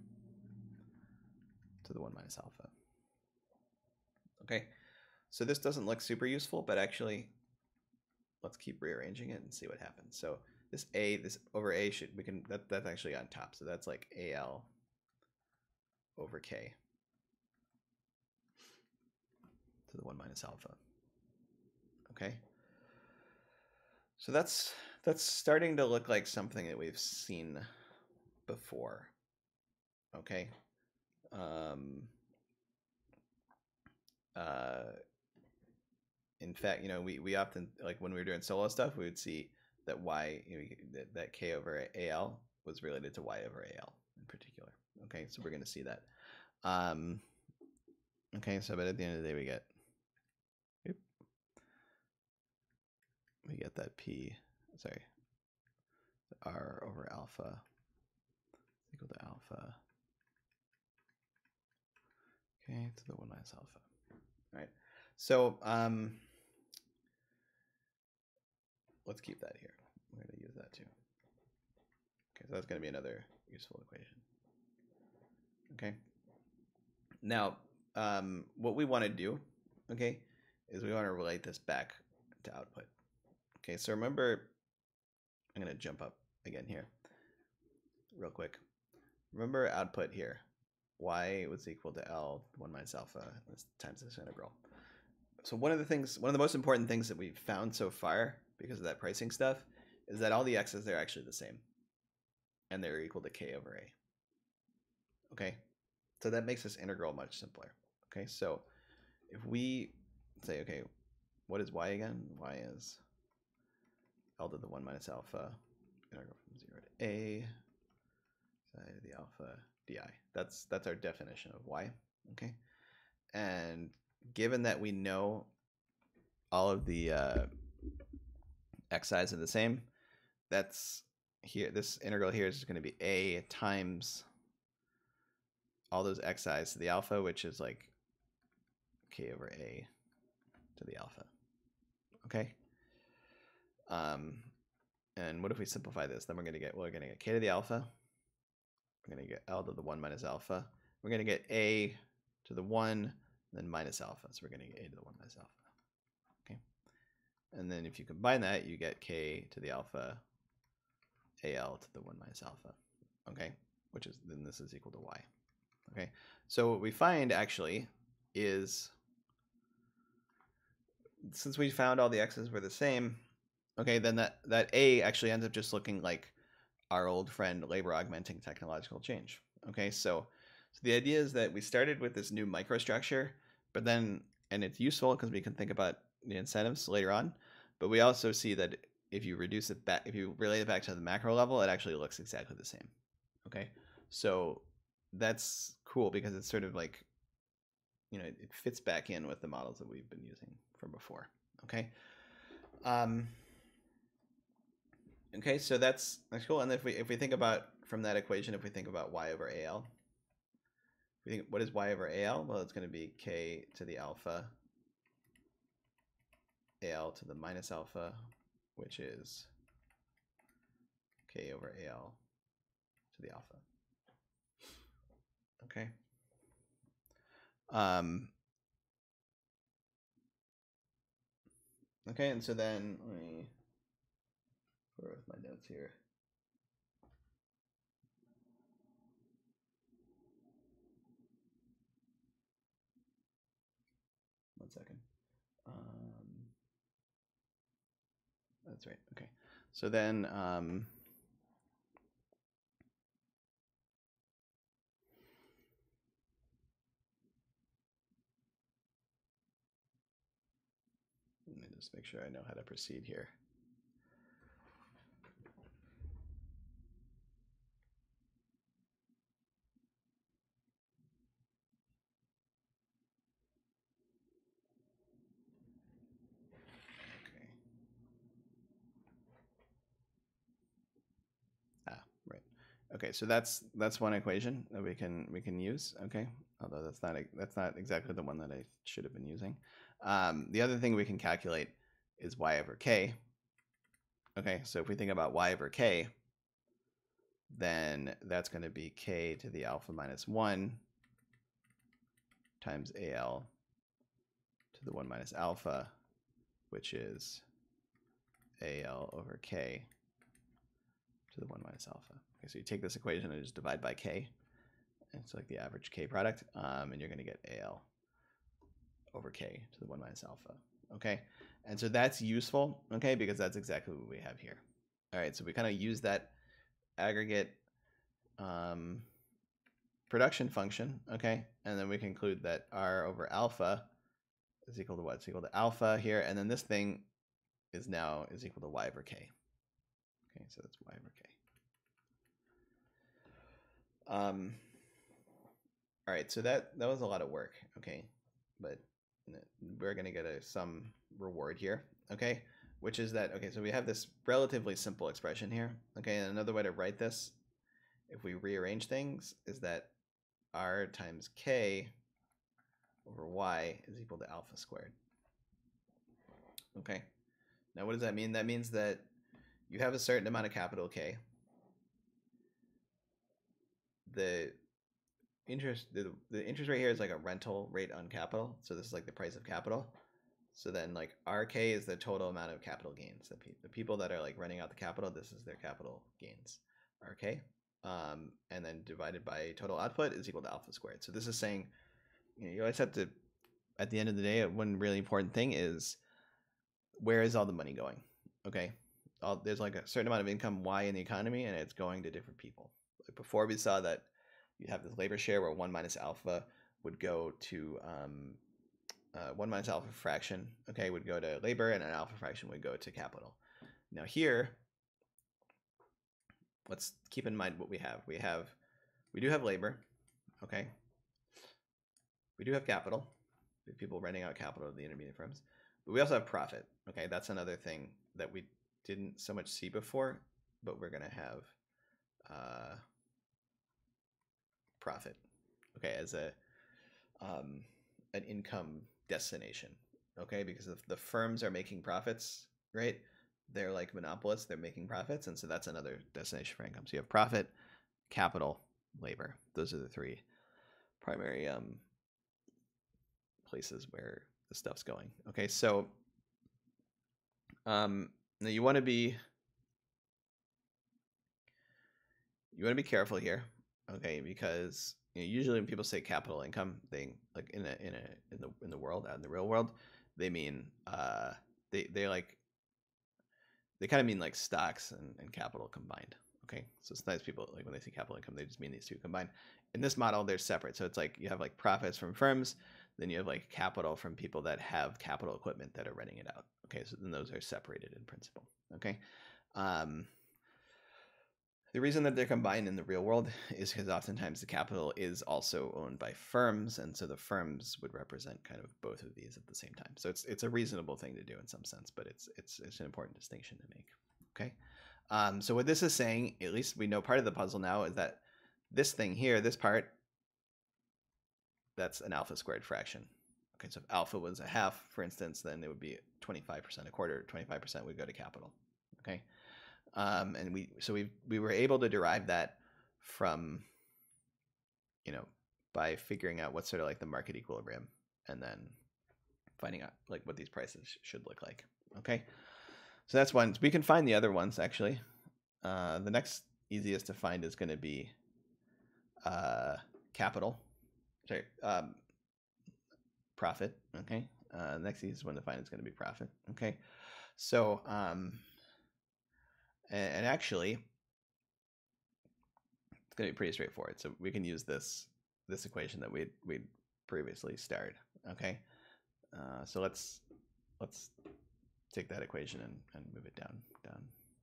to the 1 minus alpha. Okay, so this doesn't look super useful, but actually let's keep rearranging it and see what happens. So this A, this over A should, we can, that, that's actually on top. So that's like AL over k to the 1 minus alpha. Okay. So that's that's starting to look like something that we've seen before. Okay. Um, uh, in fact, you know, we, we often like when we were doing Solow stuff, we would see that y you know, that, that k over al was related to y over al in particular. Okay, so we're going to see that. Um, okay, so but at the end of the day, we get we get that p sorry r over alpha equal to alpha okay to the 1 minus alpha all right so um let's keep that here we're going to use that too okay so that's going to be another useful equation okay now um what we want to do okay is we want to relate this back to output Okay, so remember, I'm going to jump up again here real quick. Remember output here. y was equal to L 1 minus alpha times this integral. So one of the things, one of the most important things that we've found so far because of that pricing stuff is that all the x's are actually the same. And they're equal to k over a. Okay, so that makes this integral much simpler. Okay, so if we say, okay, what is y again? y is L to the 1 minus alpha, integral from 0 to a, side of the alpha di. That's, that's our definition of y, okay? And given that we know all of the uh, xi's are the same, that's here, this integral here is going to be a times all those xi's to the alpha, which is like k over a to the alpha. Okay? Um, and what if we simplify this? Then we're going to get, well, we're going to get k to the alpha. We're going to get L to the 1 minus alpha. We're going to get a to the 1, then minus alpha. So we're going to get a to the 1 minus alpha. And then if you combine that, you get k to the alpha al to the 1 minus alpha. Okay. Which is, then this is equal to y. Okay. So what we find actually is, since we found all the x's were the same, okay, then that, that A actually ends up just looking like our old friend labor augmenting technological change. Okay, so, so the idea is that we started with this new microstructure, but then, and it's useful because we can think about the incentives later on, but we also see that if you reduce it back, if you relate it back to the macro level, it actually looks exactly the same. Okay, so that's cool because it's sort of like, you know, it fits back in with the models that we've been using from before. Okay. Um, Okay, so that's that's cool. And if we if we think about from that equation, if we think about y over al, we think what is y over al? Well, it's going to be k to the alpha, al to the minus alpha, which is k over al to the alpha. Okay. Um, okay, and so then let me where are my notes here? One second. Um, that's right. Okay. So then, um, let me just make sure I know how to proceed here. Okay, so that's that's one equation that we can we can use. Okay, although that's not that's not exactly the one that I should have been using. Um, the other thing we can calculate is y over k. Okay, so if we think about y over k, then that's going to be k to the alpha minus 1 times al to the 1 minus alpha, which is al over k to the 1 minus alpha. Okay, so you take this equation and just divide by k. It's like the average k product, um, and you're going to get al over k to the 1 minus alpha. Okay, and so that's useful, okay, because that's exactly what we have here. All right, so we kind of use that aggregate um, production function, okay, and then we conclude that r over alpha is equal to what? It's equal to alpha here, and then this thing is now is equal to y over k. Okay, so that's y over k. Um, all right, so that that was a lot of work. Okay, but we're gonna get a some reward here. Okay, which is that okay? So we have this relatively simple expression here. Okay, and another way to write this, if we rearrange things, is that r times k over y is equal to alpha squared. Okay. Now, what does that mean? That means that you have a certain amount of capital K. The interest the, the interest rate here is like a rental rate on capital. So this is like the price of capital. So then like RK is the total amount of capital gains. The, pe the people that are like running out the capital, this is their capital gains. RK. Um, and then divided by total output is equal to alpha squared. So this is saying you, know, you always have to, at the end of the day, one really important thing is where is all the money going? Okay. All, there's like a certain amount of income Y in the economy and it's going to different people. Like before we saw that you have this labor share where one minus alpha would go to um, uh, one minus alpha fraction, okay, would go to labor and an alpha fraction would go to capital. Now here, let's keep in mind what we have. We have, we do have labor, okay, we do have capital. We have people renting out capital to the intermediate firms. But we also have profit. Okay, that's another thing that we didn't so much see before, but we're gonna have uh, profit. Okay, as a um, an income destination. Okay, because if the firms are making profits, right? They're like monopolists. They're making profits, and so that's another destination for income. So you have profit, capital, labor. Those are the three primary um, places where the stuff's going. Okay, so um, now you want to be you want to be careful here, okay? Because you know, usually when people say capital income, they like in a in a in the in the world out in the real world, they mean uh they they like they kind of mean like stocks and, and capital combined. Okay, so sometimes people like when they say capital income, they just mean these two combined. In this model, they're separate. So it's like you have like profits from firms, then you have like capital from people that have capital equipment that are renting it out. Okay, so then those are separated in principle. Okay. Um, the reason that they're combined in the real world is because oftentimes the capital is also owned by firms, and so the firms would represent kind of both of these at the same time. So it's it's a reasonable thing to do in some sense, but it's it's it's an important distinction to make. Okay. Um, so what this is saying, at least we know part of the puzzle now, is that this thing here, this part, that's an alpha squared fraction. Okay, so if alpha was a half, for instance, then it would be 25% a quarter, 25% would go to capital. Okay. Um, and we, so we, we were able to derive that from, you know, by figuring out what's sort of like the market equilibrium and then finding out like what these prices should look like. Okay. So that's one. We can find the other ones actually. Uh, the next easiest to find is going to be uh, capital sorry, um, profit. Okay. Uh, next easiest one to find is going to be profit. Okay. So, um, and, actually, it's going to be pretty straightforward. So we can use this this equation that we we previously started. Okay. Uh, so let's let's take that equation and, and move it down down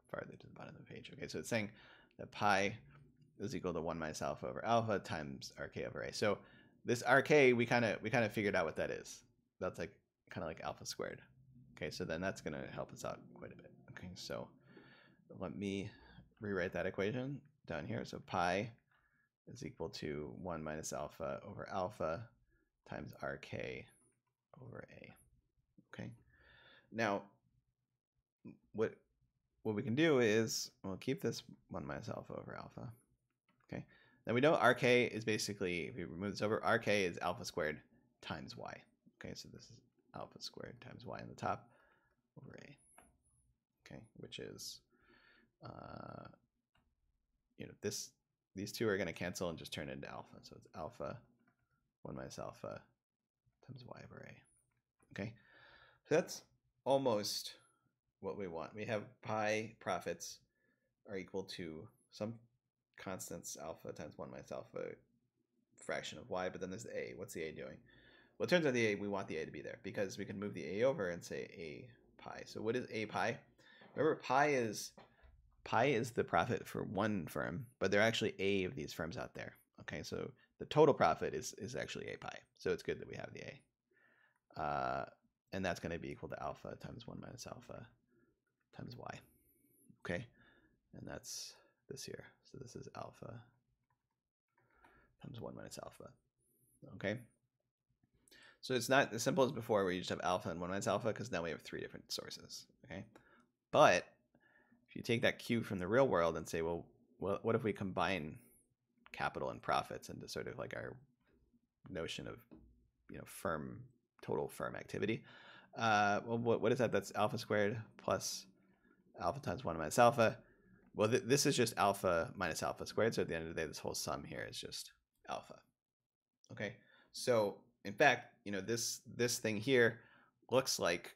farther to the bottom of the page. Okay, so it's saying that pi is equal to 1 minus alpha over alpha times rk over a. So this RK, we kind of we kind of figured out what that is. That's like kind of like alpha squared. Okay, so then that's going to help us out quite a bit. Okay, so let me rewrite that equation down here. So pi is equal to 1 minus alpha over alpha times RK over A. Okay. Now, what what we can do is we'll keep this 1 minus alpha over alpha. Okay. Then we know RK is basically, if we remove this over, RK is alpha squared times Y. Okay, so this is alpha squared times Y on the top over A. Okay, which is, uh, you know, this, these two are going to cancel and just turn into alpha. So it's alpha 1 minus alpha times Y over A. Okay, so that's almost what we want. We have pi profits are equal to some constants alpha times 1 minus alpha fraction of y, but then there's the a. What's the a doing? Well, it turns out the A, we want the A to be there because we can move the A over and say A pi. So what is A pi? Remember, pi is pi is the profit for one firm, but there are actually A of these firms out there. Okay, so the total profit is is actually A pi. So it's good that we have the A. Uh, and that's going to be equal to alpha times 1 minus alpha times y. Okay, and that's this here. So this is alpha times 1 minus alpha. Okay. So it's not as simple as before where you just have alpha and 1 minus alpha because now we have three different sources. Okay. But if you take that Q from the real world and say, well, what if we combine capital and profits into sort of like our notion of, you know, firm, total firm activity? Uh, well, what, what is that? That's alpha squared plus alpha times 1 minus alpha. Well, th this is just alpha minus alpha squared. So at the end of the day, this whole sum here is just alpha. Okay. So in fact, you know, this this thing here looks like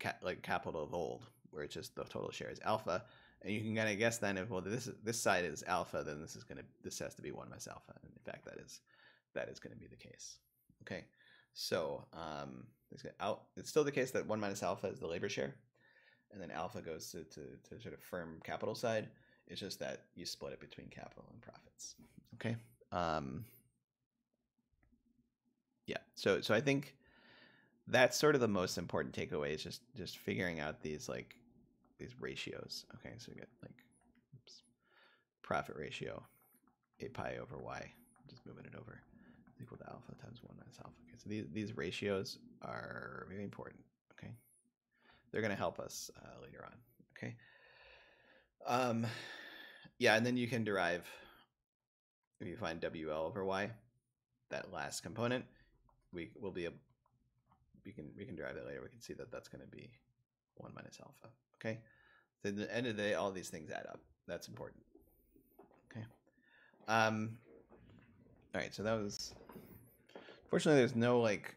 ca- like capital of old, where it's just the total share is alpha, and you can kind of guess then if well this this side is alpha, then this is gonna this has to be one minus alpha, and in fact that is that is going to be the case. Okay, so um, it's out. It's still the case that one minus alpha is the labor share, and then alpha goes to, to, to sort of firm capital side. It's just that you split it between capital and profits. Okay. Um, yeah. So so I think that's sort of the most important takeaway is just just figuring out these like these ratios. Okay, so we get like oops, profit ratio a pi over y. Just moving it over equal to alpha times one minus alpha. Okay, so these these ratios are very important. They're going to help us uh, later on. Okay. Um, yeah, and then you can derive if you find WL over Y, that last component, we will be able, we can we can derive that later. We can see that that's going to be one minus alpha. Okay, so at the end of the day, all these things add up. That's important. Okay. Um. All right. So that was. Fortunately, there's no like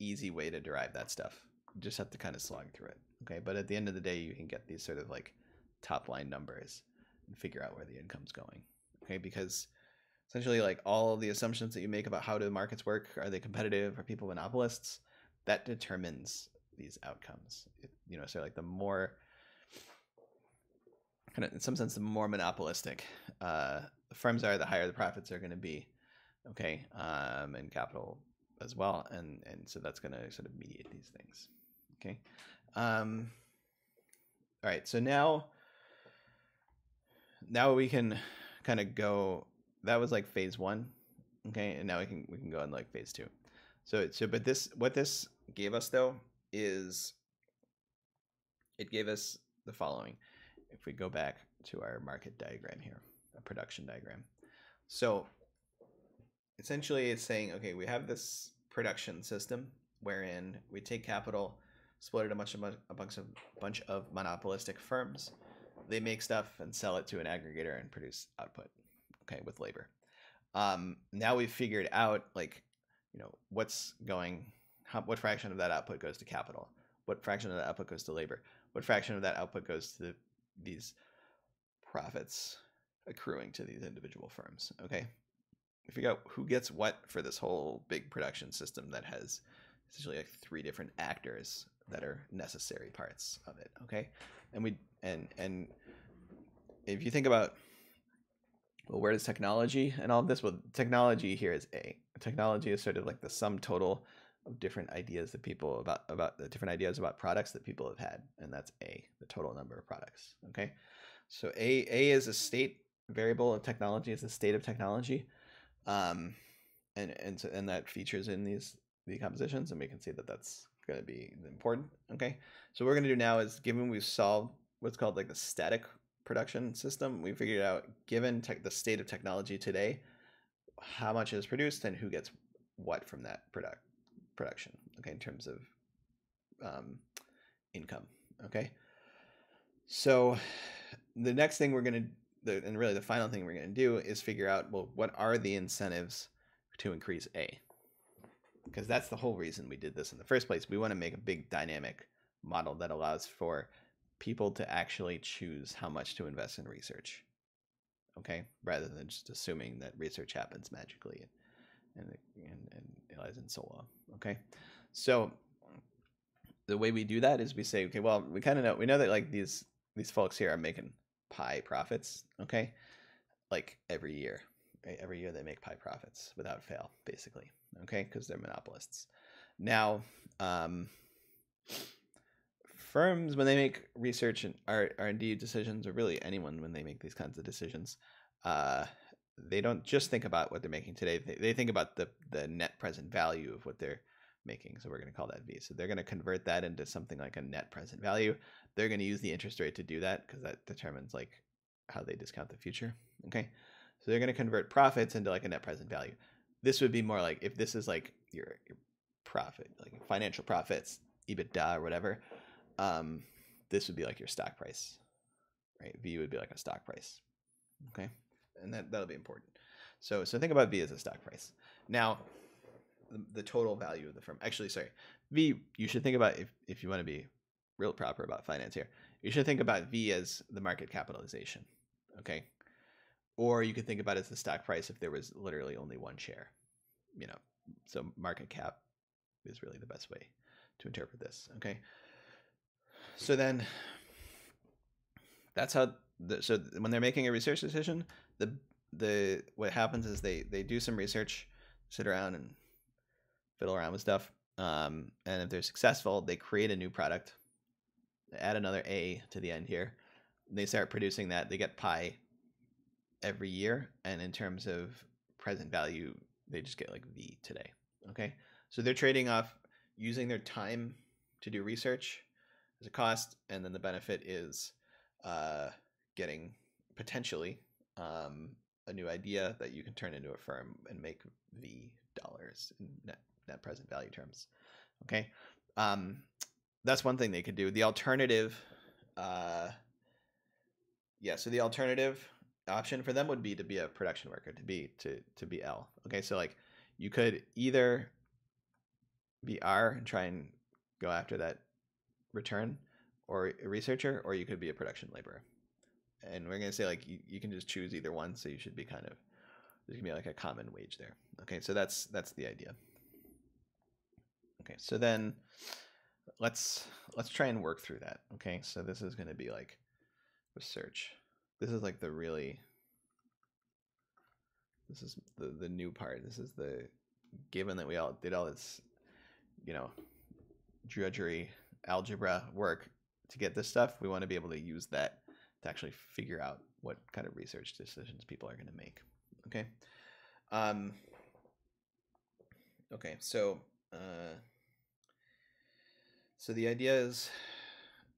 easy way to derive that stuff. You just have to kind of slog through it. Okay. But at the end of the day, you can get these sort of like top line numbers and figure out where the income's going. Okay. Because essentially like all the assumptions that you make about how do markets work are they competitive are people monopolists that determines these outcomes it, you know so like the more kind of in some sense the more monopolistic uh, the firms are the higher the profits are going to be okay um, and capital as well and and so that's going to sort of mediate these things okay um, all right so now now we can kind of go that was like phase one okay and now we can we can go on like phase two. So so but this what this gave us though is it gave us the following if we go back to our market diagram here a production diagram. So essentially it's saying okay we have this production system wherein we take capital it a bunch of a bunch of bunch of monopolistic firms. They make stuff and sell it to an aggregator and produce output okay with labor. Um, now we've figured out like you know what's going how, what fraction of that output goes to capital? What fraction of that output goes to labor? What fraction of that output goes to the, these profits accruing to these individual firms okay? We figure out who gets what for this whole big production system that has essentially like three different actors that are necessary parts of it okay and we and and if you think about well, where does technology and all of this? Well, technology here is A. Technology is sort of like the sum total of different ideas that people about about the different ideas about products that people have had, and that's A, the total number of products. Okay, so A A is a state variable of technology. is the state of technology, um, and and so, and that features in these decompositions, and we can see that that's going to be important. Okay, so what we're going to do now is, given we've solved what's called like the static production system, we figured out, given the state of technology today, how much is produced and who gets what from that product production. Okay, in terms of um, income. Okay, so the next thing we're gonna, the, and really the final thing we're gonna do is figure out, well, what are the incentives to increase A? Because that's the whole reason we did this in the first place. We want to make a big dynamic model that allows for people to actually choose how much to invest in research. Okay, rather than just assuming that research happens magically and and, and it lies in Solow. Okay, so the way we do that is we say, okay, well, we kind of know we know that like these these folks here are making pi profits. Okay, like every year? Every year they make pi profits without fail, basically. Okay, because they're monopolists. Now, um, firms when they make research and R and D decisions, or really anyone when they make these kinds of decisions, uh, they don't just think about what they're making today. They, they think about the the net present value of what they're making. So we're going to call that V. So they're going to convert that into something like a net present value. They're going to use the interest rate to do that because that determines like how they discount the future. Okay. So they're going to convert profits into like a net present value. This would be more like if this is like your, your profit, like financial profits, EBITDA or whatever. Um, this would be like your stock price, right? V would be like a stock price. Okay. And that, that'll be important. So, so think about V as a stock price. Now, the, the total value of the firm. Actually, sorry, V. You should think about if if you want to be real proper about finance here. You should think about V as the market capitalization. Okay. Or you could think about it as the stock price if there was literally only one share. You know, so market cap is really the best way to interpret this. Okay. So then that's how the, so when they're making a research decision, the the what happens is they they do some research, sit around and fiddle around with stuff. Um, and if they're successful, they create a new product, add another A to the end here. They start producing that. They get pi every year. And in terms of present value, they just get like V today. Okay. So they're trading off using their time to do research as a cost. And then the benefit is uh, getting potentially um, a new idea that you can turn into a firm and make V dollars in net net present value terms. Okay, um, that's one thing they could do. The alternative, uh, yeah. So the alternative option for them would be to be a production worker, to be to to be L. Okay, so like you could either be R and try and go after that return, or a researcher, or you could be a production laborer. And we're gonna say like you, you can just choose either one, so you should be kind of there's gonna be like a common wage there. Okay, so that's that's the idea. Okay, so then let's let's try and work through that. Okay, so this is to be like research. This is like the really this is the the new part. This is the given that we all did all this, you know, drudgery algebra work to get this stuff, we want to be able to use that to actually figure out what kind of research decisions people are going to make. Okay. Um, okay, so uh, so the idea is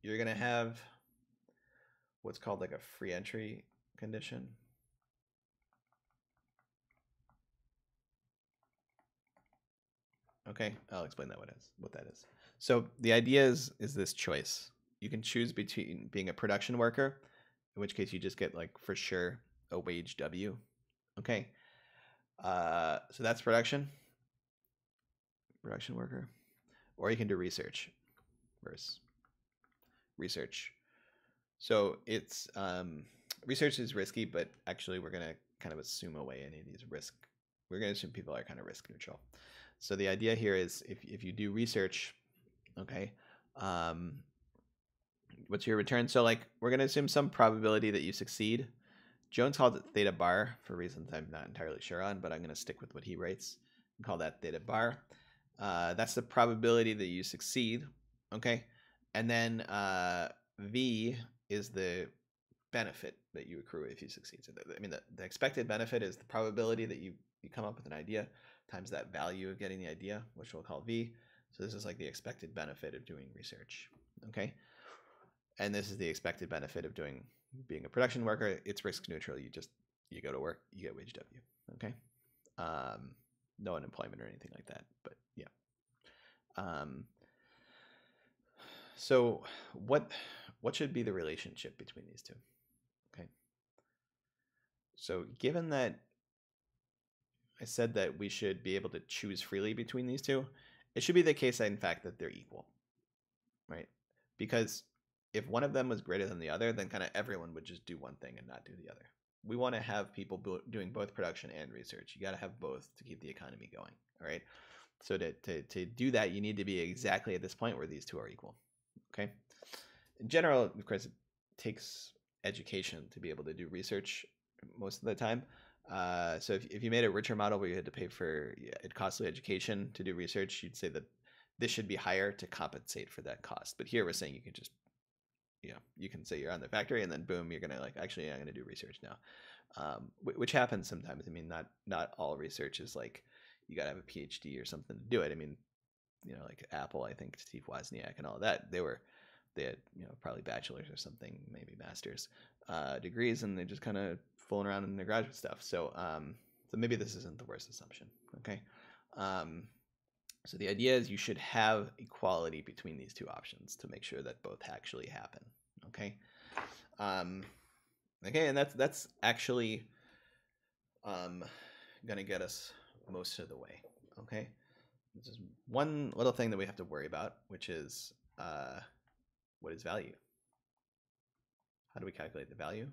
you're going to have what's called like a free entry condition. Okay, I'll explain that what is what that is. So the idea is is this choice. You can choose between being a production worker, in which case you just get like for sure a wage W. Okay. Uh, so that's production. Production worker. Or you can do research versus research. So it's um, research is risky, but actually we're gonna kind of assume away any of these risk. We're gonna assume people are kind of risk neutral. So the idea here is if if you do research, okay, um, what's your return? So like we're gonna assume some probability that you succeed. Jones called it theta bar for reasons I'm not entirely sure on, but I'm gonna stick with what he writes and call that theta bar. Uh, that's the probability that you succeed Okay. And then uh, V is the benefit that you accrue if you succeed. So, I mean, the, the expected benefit is the probability that you, you come up with an idea times that value of getting the idea, which we'll call V. So this is like the expected benefit of doing research. Okay. And this is the expected benefit of doing being a production worker. It's risk neutral. You just you go to work, you get wage W. Okay. Um, no unemployment or anything like that. But yeah. Um, so what what should be the relationship between these two? Okay. So given that I said that we should be able to choose freely between these two, it should be the case that in fact that they're equal. Right? Because if one of them was greater than the other, then kind of everyone would just do one thing and not do the other. we want to have people doing both production and research. You got to have both to keep the economy going. All right. So to, to, to do that, you need to be exactly at this point where these two are equal. Okay. In general, of course, it takes education to be able to do research most of the time. Uh, so if, if you made a richer model where you had to pay for it costly education to do research, you'd say that this should be higher to compensate for that cost. But here we're saying you can just, you know, you can say you're on the factory and then boom, you're gonna like actually I'm gonna do research now, um, which happens sometimes. I mean, not not all research is like you gotta have a PhD or something to do it. I mean, you know, like Apple, I think Steve Wozniak and all that, they were they had you know probably bachelors or something, maybe masters uh, degrees, and they just kind of fooling around in their graduate stuff. So um, so maybe this isn't the worst assumption. Okay. Um, so the idea is you should have equality between these two options to make sure that both actually happen. Okay. Um, okay, and that's that's actually um, gonna get us most of the way. Okay. This is one little thing that we have to worry about, which is uh, what is value? How do we calculate the value?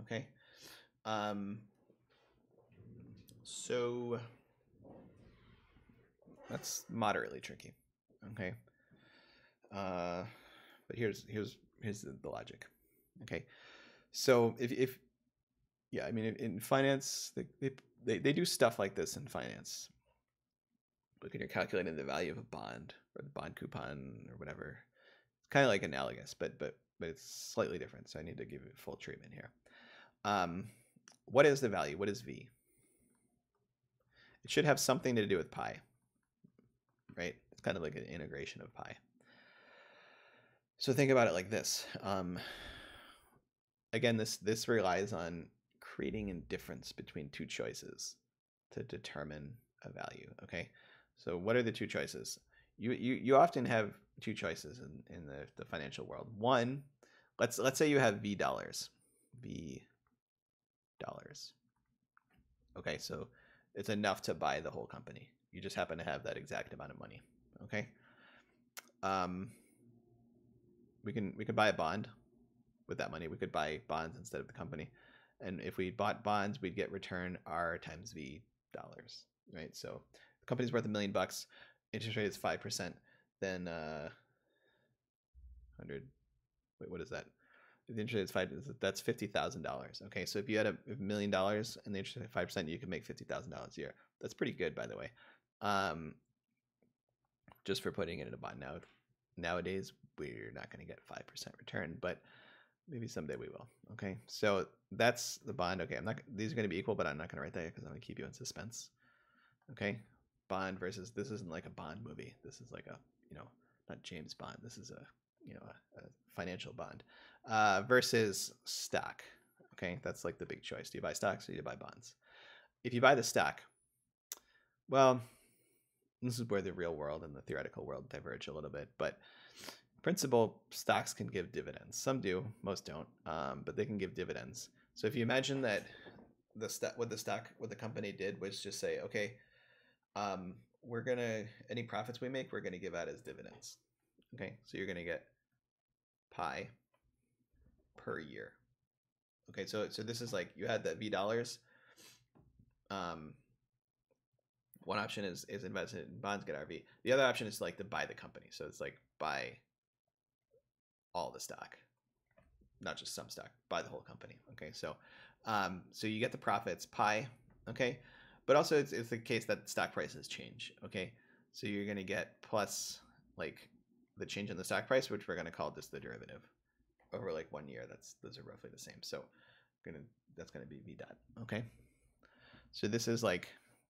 Okay. Um, so that's moderately tricky. Okay. Uh, but here's here's here's the, the logic. Okay. So if if yeah, I mean in, in finance they, they they do stuff like this in finance. Look, you're calculating the value of a bond or the bond coupon or whatever. Kind of like analogous, but but but it's slightly different. So I need to give it full treatment here. Um, what is the value? What is v? It should have something to do with pi right? It's kind of like an integration of pi. So think about it like this. Um, again, this this relies on creating a difference between two choices to determine a value. Okay, so what are the two choices? You you you often have two choices in in the the financial world. One, let's let's say you have v dollars, v dollars. Okay, so it's enough to buy the whole company. You just happen to have that exact amount of money. Okay. Um, we can we could buy a bond with that money. We could buy bonds instead of the company, and if we bought bonds, we'd get return R times V dollars. Right. So the company's worth a million bucks. Interest rate is five percent. Then uh, hundred. Wait, what is that? the interest rate is five, that's fifty thousand dollars. Okay, so if you had a million dollars and the interest rate five percent, you could make fifty thousand dollars a year. That's pretty good, by the way um, just for putting it in a bond. Now, nowadays we're not going to get five percent return, but maybe someday we will. Okay, so that's the bond. Okay, I'm not. These are going to be equal, but I'm not going to write that because I'm going to keep you in suspense. Okay, bond versus this isn't like a bond movie. This is like a you know not James Bond. This is a you know a, a financial bond uh, versus stock. Okay, that's like the big choice. Do you buy stocks or do you buy bonds? If you buy the stock, well, this is where the real world and the theoretical world diverge a little bit. But principle, stocks can give dividends. Some do, most don't, um, but they can give dividends. So if you imagine that the st- what the stock, what the company did was just say, okay, um, we're gonna any profits we make, we're gonna give out as dividends. Okay, so you're gonna get pi per year. Okay, so so this is like you had that v dollars. Um, one option is is invest in bonds, get RV. The other option is like to buy the company. So it's like buy all the stock, not just some stock. Buy the whole company. Okay, so um, so you get the profits, pi. Okay, but also it's it's the case that stock prices change. Okay, so you're gonna get plus like the change in the stock price, which we're gonna call just the derivative over like one year. That's those are roughly the same. So gonna that's gonna be v dot. Okay, so this is like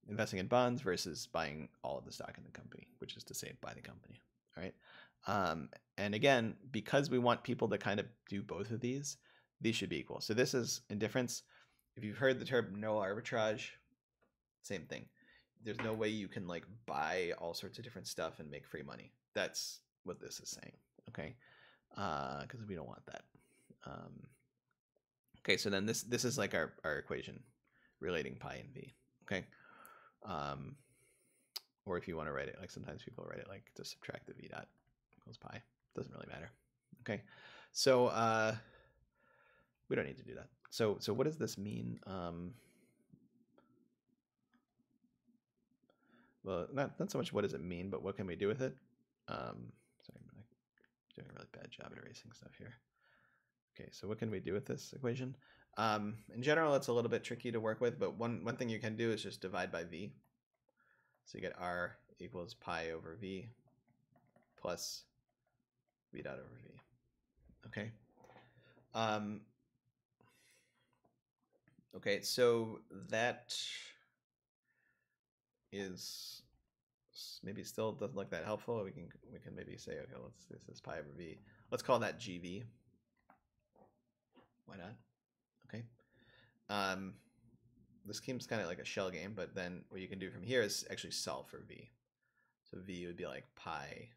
investing in bonds versus buying all of the stock in the company, which is to say, buy the company. right? Um, and again, because we want people to kind of do both of these, these should be equal. So this is indifference. If you've heard the term no arbitrage, same thing. There's no way you can like buy all sorts of different stuff and make free money. That's what this is saying. Okay, because uh, we don't want that. Um, okay, so then this this is like our our equation relating pi and v. Okay. Um, or if you want to write it, like sometimes people write it like to subtract the v dot equals pi. Doesn't really matter. Okay. So uh, we don't need to do that. So so what does this mean? Um, well, not not so much what does it mean, but what can we do with it? Um, sorry, I'm doing a really bad job at erasing stuff here. Okay, so what can we do with this equation? Um, in general, it's a little bit tricky to work with, but one, one thing you can do is just divide by v. So you get r equals pi over v plus v dot over v. Okay. Um, okay, so that is maybe still doesn't look that helpful. We can we can maybe say okay, let's this is pi over v. Let's call that gv. Why not? Okay. Um, this game's kind of like a shell game, but then what you can do from here is actually solve for v. So v would be like pi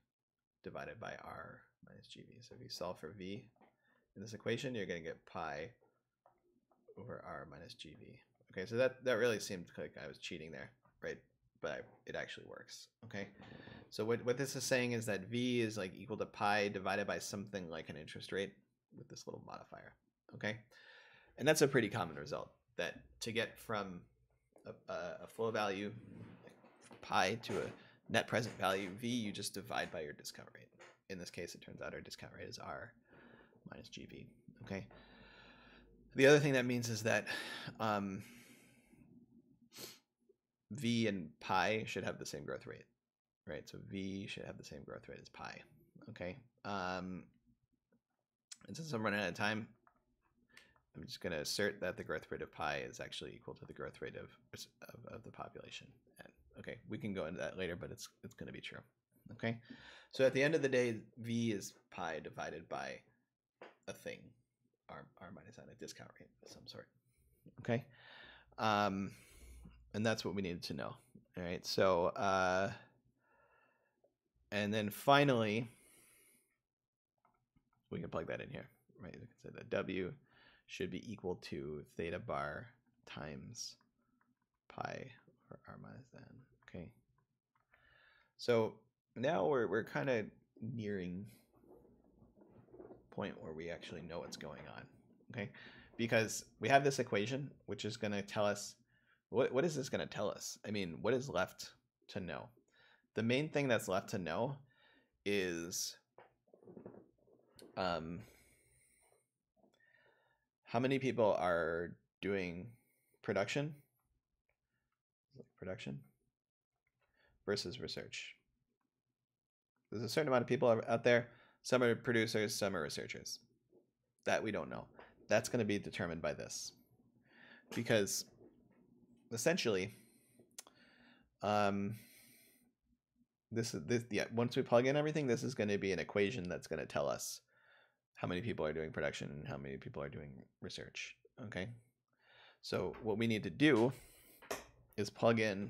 divided by r minus gv. So if you solve for v in this equation, you're going to get pi over r minus gv. Okay, so that, that really seemed like I was cheating there, right? But I, it actually works, okay? So what, what this is saying is that v is like equal to pi divided by something like an interest rate with this little modifier, okay? And that's a pretty common result, that to get from a, a full value pi to a net present value v, you just divide by your discount rate. In this case, it turns out our discount rate is r minus gv, okay? The other thing that means is that um, v and pi should have the same growth rate, right? So v should have the same growth rate as pi, okay? Um, and since I'm running out of time, I'm just going to assert that the growth rate of pi is actually equal to the growth rate of, of, of the population. And, okay, we can go into that later, but it's, it's going to be true. Okay, so at the end of the day, v is pi divided by a thing, r, r minus a discount rate of some sort. Okay, um, and that's what we needed to know. All right, so, uh, and then finally, we can plug that in here, right? We can say that w should be equal to theta bar times pi or r minus n. Okay. So now we're, we're kind of nearing point where we actually know what's going on. Okay. Because we have this equation, which is going to tell us what, what is this going to tell us? I mean, what is left to know? The main thing that's left to know is um, how many people are doing production? Production? Versus research. There's a certain amount of people out there. Some are producers some are researchers. That we don't know. That's going to be determined by this. Because essentially um this is this yeah once we plug in everything this is going to be an equation that's going to tell us how many people are doing production and how many people are doing research. Okay. So what we need to do is plug in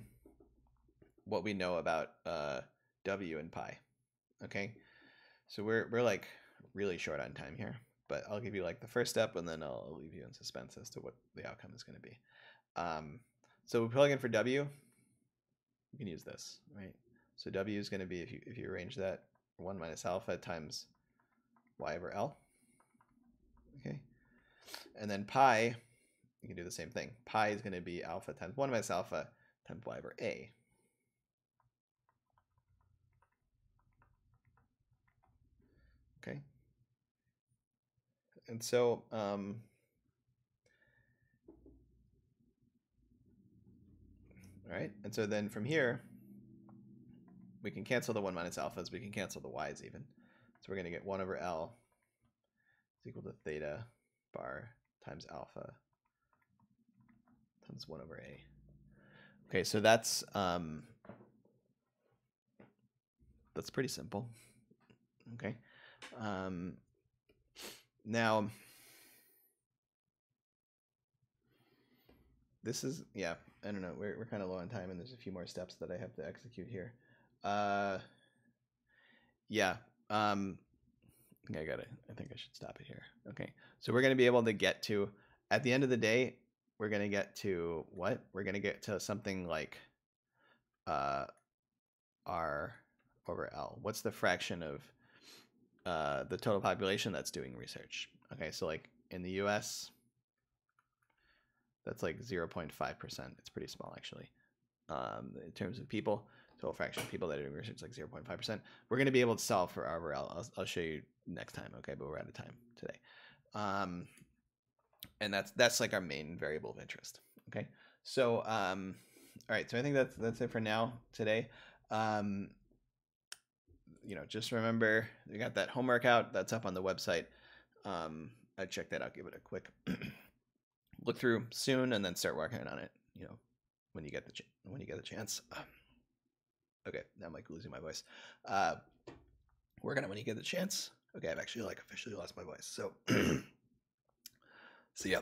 what we know about uh, W and pi. Okay. So we're, we're like really short on time here, but I'll give you like the first step and then I'll leave you in suspense as to what the outcome is going to be. Um, so we plug in for W, we can use this, right? So W is going to be, if you, if you arrange that, 1 minus alpha times y over L. Okay. And then pi, you can do the same thing. Pi is going to be alpha times 1 minus alpha times y over A. Okay. And so, um, all right. And so then from here, we can cancel the 1 minus alphas. We can cancel the y's even. So we're going to get 1 over L is equal to theta bar times alpha times 1 over A. Okay, so that's um, that's pretty simple. Okay. Um, now, this is, yeah, I don't know. We're, we're kind of low on time and there's a few more steps that I have to execute here. Uh, yeah, um, I got it. I think I should stop it here. Okay. So we're to be able to get to, at the end of the day, we're to get to what? We're to get to something like uh, R over L. What's the fraction of uh, the total population that's doing research? Okay. So like in the US, That's like 0.5%. It's pretty small, actually. Um, in terms of people, total fraction of people that are doing research, like 0.5%. We're going to be able to solve for RVL. I'll, I'll show you next time, okay? But we're out of time today. Um, and that's that's like our main variable of interest, okay? So, um, all right. So I think that's that's it for now today. Um, you know, just remember we got that homework out. That's up on the website. Um, I check that out. Give it a quick look through soon, and then start working on it. You know, when you get the when you get the chance. okay, now I'm like losing my voice. Uh, working on when you get the chance. Okay, I've actually like officially lost my voice. So, see ya.